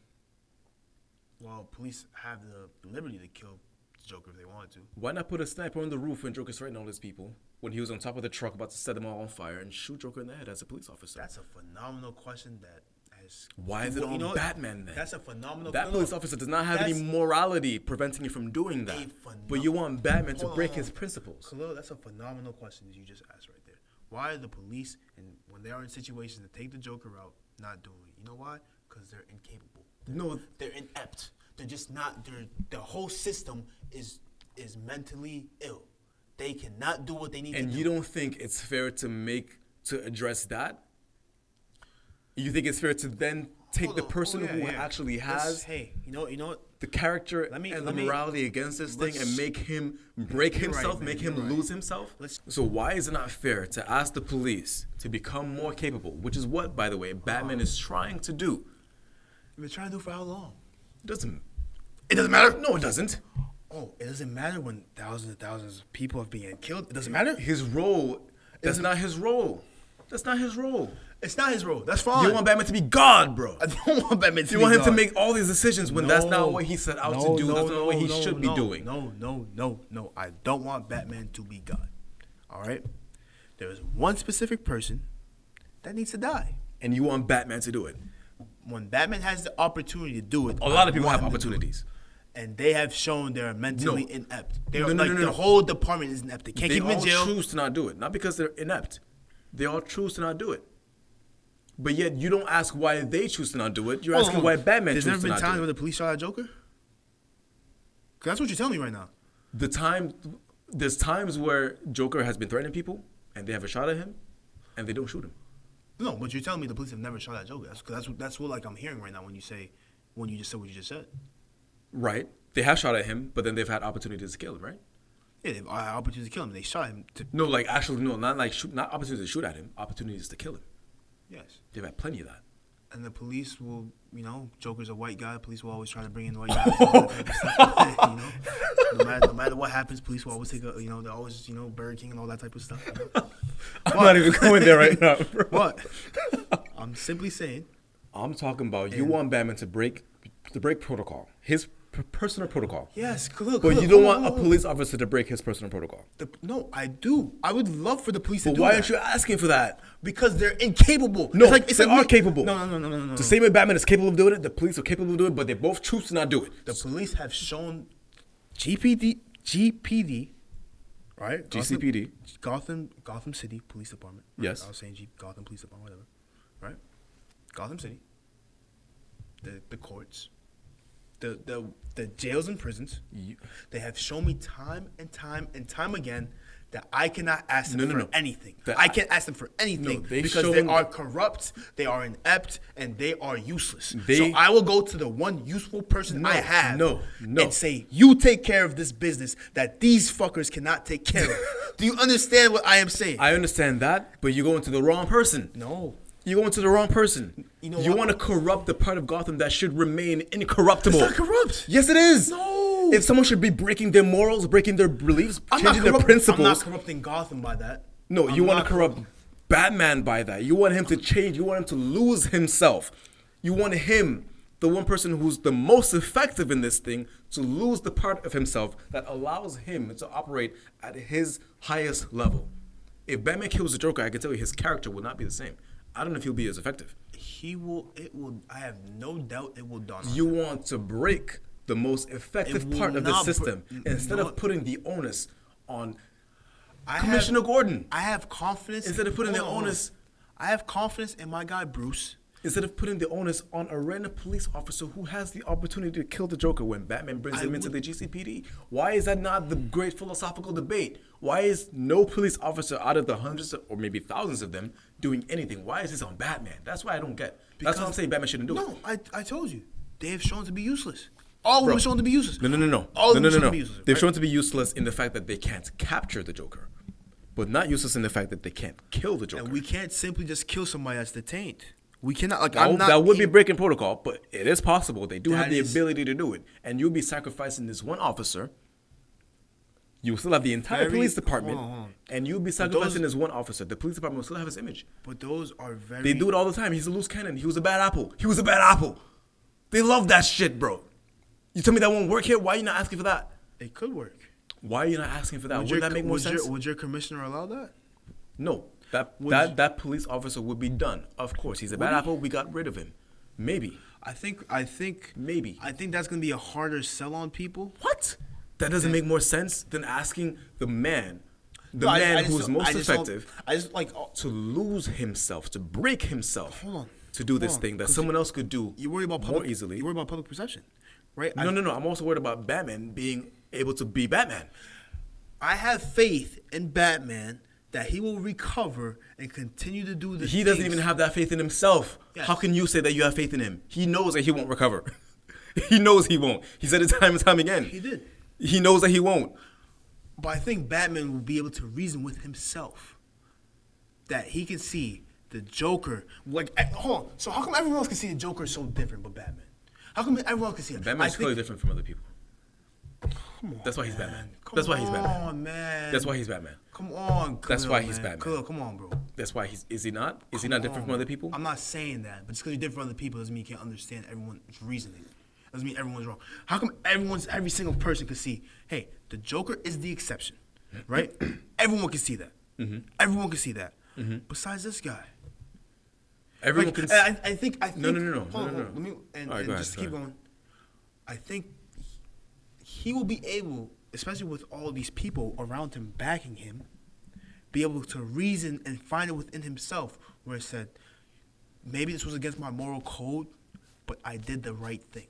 well, police have the liberty to kill the Joker if they wanted to. Why not put a sniper on the roof when Joker's threatening all his people when he was on top of the truck about to set them all on fire and shoot Joker in the head as a police officer? That's a phenomenal question. That has. Why is it Well, on you know? Batman then? That's a phenomenal. that police officer does not have any morality preventing you from doing that. But you want Batman to on, break his principles. Khelil, that's a phenomenal question that you just asked right there. Why are the police, and when they are in situations to take the Joker out, not doing it? You know why? Because they're incapable. No, They're inept. They're just not. They're the whole system is is mentally ill. They cannot do what they need and to do. you don't think it's fair to make to address that? You think it's fair to then take Hold the person Oh, yeah, who yeah. actually Let's- has hey, you know, you know what? the character me- and the me- morality against this thing and make him break right, himself, man, make him right. lose himself. Let's- so why is it not fair to ask the police to become more capable, which is what, by the way, Batman is trying to do? We've been trying to do for how long? It doesn't. It doesn't matter. No, it doesn't. Oh, it doesn't matter when thousands and thousands of people are being killed. It doesn't matter. His role. That's not his role. That's not his role. It's not his role. That's fine. You want Batman to be God, bro. I don't want Batman to be. You be want him to make all these decisions when that's not what he set out No, to do. no, that's not no, what he no, should be doing. No, no, no, no. I don't want Batman to be God. All right? There is one specific person that needs to die. And you want Batman to do it. When Batman has the opportunity to do it, A lot of people have him to do it. opportunities. And they have shown they're mentally No. inept. They're No, no, like no, no, the no. whole department is inept. They can't they keep him in all choose to not do it. Not because they're inept. They all choose to not do it. But yet you don't ask why they choose to not do it. You're Hold asking why Batman There's chooses never to been times where the police shot at Joker? 'Cause that's what you're telling me right now. The time there's times where Joker has been threatening people and they have a shot at him and they don't shoot him. No, but you're telling me the police have never shot at Joker. That's that's what that's what like I'm hearing right now when you say when you just said what you just said. Right? They have shot at him, but then they've had opportunities to kill him, right? Yeah, they've had opportunity to kill him. They shot him. To, No, like actually no, not like shoot not opportunities to shoot at him, opportunities to kill him. Yes, They've had plenty of that. and the police will, you know, Joker's a white guy. Police will always try to bring in the white guys. and all that type of stuff, you know, no matter, no matter what happens, police will always take a, you know, they always, you know, Burger King and all that type of stuff. You know? I'm not even going there right now. Bro. What? I'm simply saying. I'm talking about you want Batman to break to break protocol, his personal protocol. Yes, look, But look, you don't hold want a police officer to break his personal protocol. The, no, I do. I would love for the police to But why that. aren't you asking for that? Because they're incapable. No, it's like, it's they like are capable. No, no, no, no, no, no. The same way Batman is capable of doing it, the police are capable of doing it, but they both choose to not do it. The police have shown GPD, GPD, right? GCPD. Gotham, Gotham City Police Department. Yes. I was saying G, Gotham Police Department, whatever. Right? Gotham City. The the courts, the the the jails and prisons. You- They have shown me time and time and time again that I cannot ask them No, no, for no. anything. That I can't ask them for anything they because they are corrupt, they are inept, and they are useless. so I will go to the one useful person I have no, no. and say, "You take care of this business that these fuckers cannot take care of." Do you understand what I am saying? I understand that, but you're going to the wrong person. no. You're going to the wrong person. You know you what? want to corrupt the part of Gotham that should remain incorruptible. It's not corrupt. Yes, it is. No. If someone should be breaking their morals, breaking their beliefs, I'm changing their principles. I'm not corrupting Gotham by that. No, I'm you want to corrupt Batman by that. You want him to change. You want him to lose himself. You want him, the one person who's the most effective in this thing, to lose the part of himself that allows him to operate at his highest level. If Batman kills the Joker, I can tell you his character will not be the same. I don't know if he'll be as effective. He will. It will. I have no doubt it will dawn. You him. want to break the most effective part of the not br- system instead no. of putting the onus on I Commissioner have, Gordon. I have confidence Instead of putting the on, hold on. onus- I have confidence in my guy Bruce. instead of putting the onus on a random police officer who has the opportunity to kill the Joker when Batman brings I him into the GCPD. Why is that not the great philosophical debate? Why is no police officer out of the hundreds of, or maybe thousands of them doing anything? Why is this on Batman? That's why I don't get. That's why I'm saying Batman shouldn't do no, it. I, I told you. They have shown to be useless. All of them shown to be useless. No, no, no, no. All no, of no, them no, shown no. to be useless. They've right? shown to be useless in the fact that they can't capture the Joker, but not useless in the fact that they can't kill the Joker. And we can't simply just kill somebody that's detained. We cannot like No, I'm not that would be breaking protocol, but it is possible. They do have the is- ability to do it, and you'll be sacrificing this one officer. You will still have the entire Very- police department, hold on, hold on. and you'll be sacrificing as one officer. The police department will still have his image. But those are very. They do it all the time. He's a loose cannon. He was a bad apple. He was a bad apple. They love that shit, bro. You tell me that won't work here? Why are you not asking for that? It could work. Why are you not asking for that? Would Wouldn't your, that make more would sense? Your, would your commissioner allow that? No, that Would that you- that police officer would be done. Of course, he's a bad apple. We got rid of him. Maybe. I think. I think. Maybe. I think that's gonna be a harder sell on people. What? That doesn't make more sense than asking the man, the No, man I just who's most I effective, I just like. oh, to lose himself, to break himself, Hold on. to do this on, thing that someone else could do You worry about more public, easily. You worry about public perception, right? no, I, no, no. I'm also worried about Batman being able to be Batman. I have faith in Batman that he will recover and continue to do this. He doesn't things- even have that faith in himself. Yes. How can you say that you have faith in him? He knows that he won't recover. he knows he won't. He said it time and time again. He did. He knows that he won't. But I think Batman will be able to reason with himself that he can see the Joker. Like, hold on. So how come everyone else can see the Joker so different but Batman? How come everyone else can see it? Batman's I clearly different from other people. Come on, That's why he's Batman. Come That's why he's Batman. Come on, man. That's why he's Batman. Come on, That's Khelil, why he's man. Batman. Khelil, come on, bro. That's why he's. Is he not? Is he not different on, from other people? I'm not saying that, but just because you're different from other people doesn't mean you can't understand everyone's reasoning. Doesn't mean everyone's wrong. How come everyone's every single person can see? Hey, the Joker is the exception, right? everyone can see that. Mm-hmm. Everyone can see that. Besides this guy. Everyone Like, can. and I, I think. I think. No, no, no, no, hold no, on, no, hold on. no. Let me and, right, and ahead, just keep going. I think he will be able, especially with all these people around him backing him, be able to reason and find it within himself where it said, maybe this was against my moral code, but I did the right thing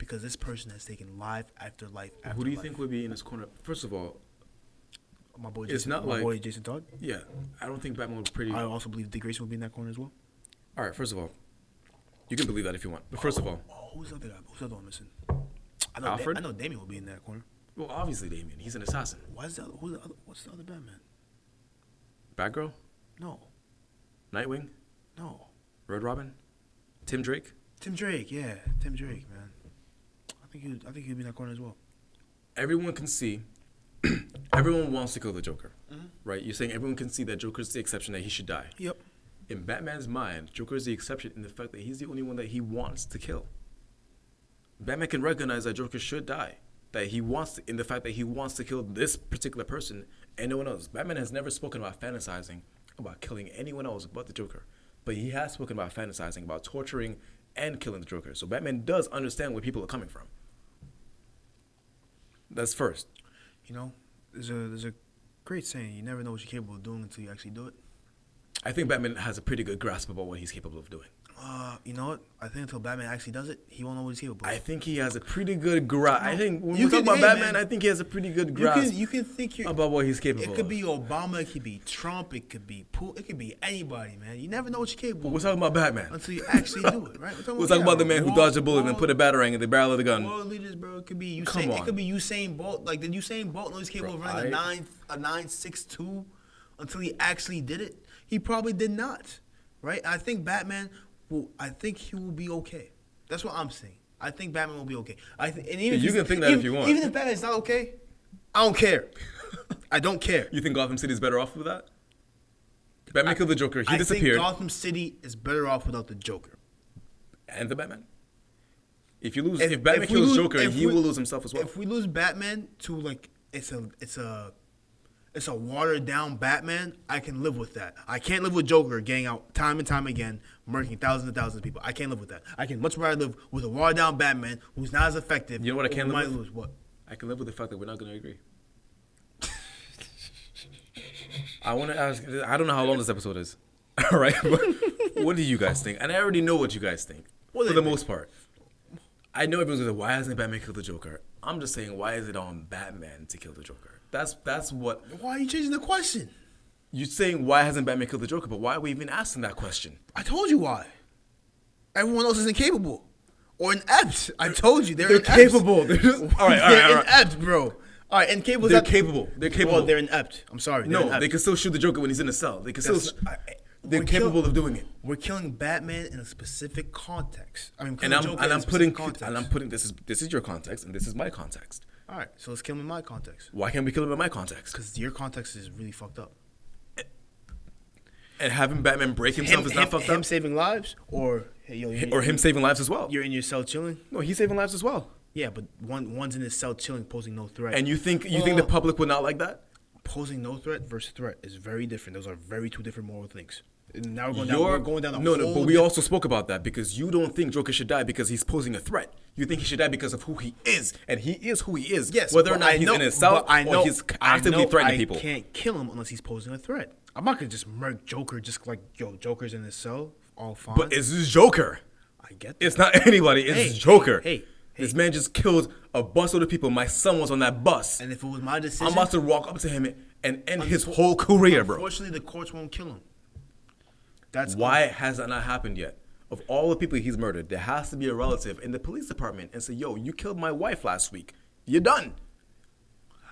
because this person has taken life after life after Who do you life. think would be in this corner? First of all, My boy, it's Jason, not my like- boy Jason Todd. yeah, I don't think Batman would be pretty. I also believe Dick Grayson would be in that corner as well. All right, first of all, you can believe that if you want. But first of all, Oh, who's the other guy? Who's the other one missing? I know, Alfred? Da- I know Damian will be in that corner. well, obviously Damian, he's an assassin. What's the other, who's the other, what's the other Batman? Batgirl, No, Nightwing, no. Red Robin, Tim Drake. Tim Drake, yeah, Tim Drake, man. I think you. I think he'd be in that corner as well. Everyone can see. everyone wants to kill the Joker, mm-hmm. right? You're saying everyone can see that Joker's the exception that he should die. Yep. In Batman's mind, Joker is the exception in the fact that he's the only one that he wants to kill. Batman can recognize that Joker should die. That he wants to, in the fact that he wants to kill this particular person and no one else. Batman has never spoken about fantasizing about killing anyone else but the Joker. But he has spoken about fantasizing about torturing and killing the Joker. So Batman does understand where people are coming from. That's first. You know, there's a there's a great saying: you never know what you're capable of doing until you actually do it. I think Batman has a pretty good grasp about what he's capable of doing. Uh, you know what? I think until Batman actually does it, he won't know what he's capable. I think he has a pretty good grasp. I think when You we talk about hey, Batman, man. I think he has a pretty good you grasp can you can think you're, about what he's capable It could of. be Obama, it could be Trump, it could be Putin, it could be anybody, man. You never know what you're capable We're of talking about Batman. until you actually do it, right? We're talking about the man who dodged a bullet and world- put a batarang in the barrel of the gun. World leaders, bro. It could be Usain. Come It could be Usain Bolt. Like did Usain Bolt know he's capable Bro, of running a nine a nine six two until he actually did it? He probably did not, right? I think Batman will. I think he will be okay. That's what I'm saying. I think Batman will be okay. I think, and even if You can think that if you want. Even if Batman's not okay, I don't care. I don't care. You think Gotham City is better off with that? Batman killed the Joker. He I disappeared. think Gotham City is better off without the Joker. and the Batman. If you lose, If- if, Batman if kills lose- Joker, he we- will lose himself as well. If we lose Batman to like it's a it's a it's a watered down Batman, I can live with that. I can't live with Joker getting out time and time again, murdering thousands and thousands of people. I can't live with that. I can much rather live with a watered down Batman who's not as effective. You know what I can't live might with? lose what? I can live with the fact that we're not going to agree. I want to ask. I don't know how long this episode is. All right, but what do you guys think? And I already know what you guys think What for the think? most part. I know everyone's gonna say, "Why hasn't Batman killed the Joker?" I'm just saying, why is it on Batman to kill the Joker? That's that's what Why are you changing the question? You're saying. Why hasn't Batman killed the Joker? But why are we even asking that question? I told you why. Everyone else is incapable. Or inept. I told you they're, They're inept. capable. They're just- all right, all right, they're all right. inept, bro. All right, incapable. is They're not- capable. They're capable. Well, they're inept. I'm sorry. No, inept. they can still shoot the Joker when he's in a cell. They can still. That's- sh- I- they're capable kill- of doing it. We're killing Batman in a specific context. I mean, And I'm and I'm putting context. and I'm putting this is this is your context and this is my context. All right, so let's kill him in my context Why can't we kill him in my context? because your context is really fucked up. And having Batman break himself Him, is not him, fucked him up, saving lives, or hey, yo, you're, or him saving lives as well. You're in your cell chilling. No, he's saving lives as well. Yeah, but one one's in his cell chilling, posing no threat. And you think you think the public would not like that? posing no threat versus threat is very different. Those are very two different moral things. And now we're going down. You're We're going down a no, whole no, but we diff- also spoke about that because you don't think Joker should die because he's posing a threat. You think he should die because of who he is, and he is who he is. Yes, whether or not I he's know- in his cell I know, or he's I actively know threatening I people. can't kill him unless he's posing a threat. I'm not gonna just murk Joker just like yo, Joker's in his cell, all fine. But it's just Joker. I get that. It's not anybody. It's Hey, Joker. hey, hey, This man just killed a busload of people. My son was on that bus. and if it was my decision, I'm about to walk up to him and end his whole career, bro. Unfortunately, the courts won't kill him. That's Why has that not happened yet? Of all the people he's murdered, there has to be a relative in the police department and say, "Yo, you killed my wife last week. You're done.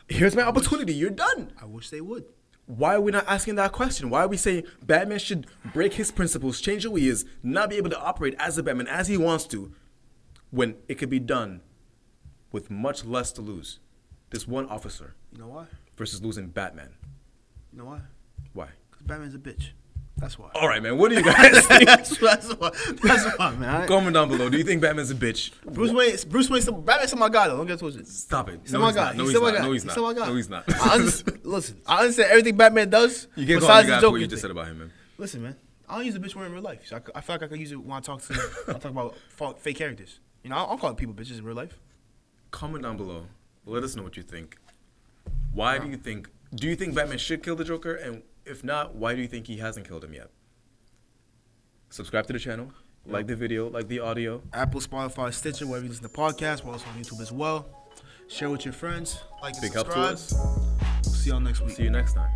Here's my opportunity. You're done." I wish they would. Why are we not asking that question? Why are we saying Batman should break his principles, change who he is, not be able to operate as a Batman as he wants to, when it could be done with much less to lose? This one officer You know why? versus losing Batman. You know why? Why? Because Batman's a bitch. That's why. All right, man. What do you guys think? that's, that's why. That's why, man. Comment down below. Do you think Batman's a bitch? Bruce Wayne. Bruce Wayne. Batman's still my guy. Though. Don't get twisted. Stop it. He's No, my guy. No, he's he's my not. guy. No, he's He's my not. guy. No, he's not. I understand, listen, I understand everything Batman does. You can't call besides me the Joker what you just said about him, man. Listen, man. I don't use the bitch word in real life. So I, I feel like I could use it when I talk to I talk about fake characters. You know, I don't call people bitches in real life. Comment down below. Let us know what you think. Why do you think? Do you think Batman should kill the Joker? And if not, why do you think he hasn't killed him yet? Subscribe to the channel, yep. like the video, like the audio. Apple, Spotify, Stitcher, wherever you listen to the podcast. We're also on YouTube as well. Share with your friends. Like and Big subscribe. To us. See y'all next week. See you next time.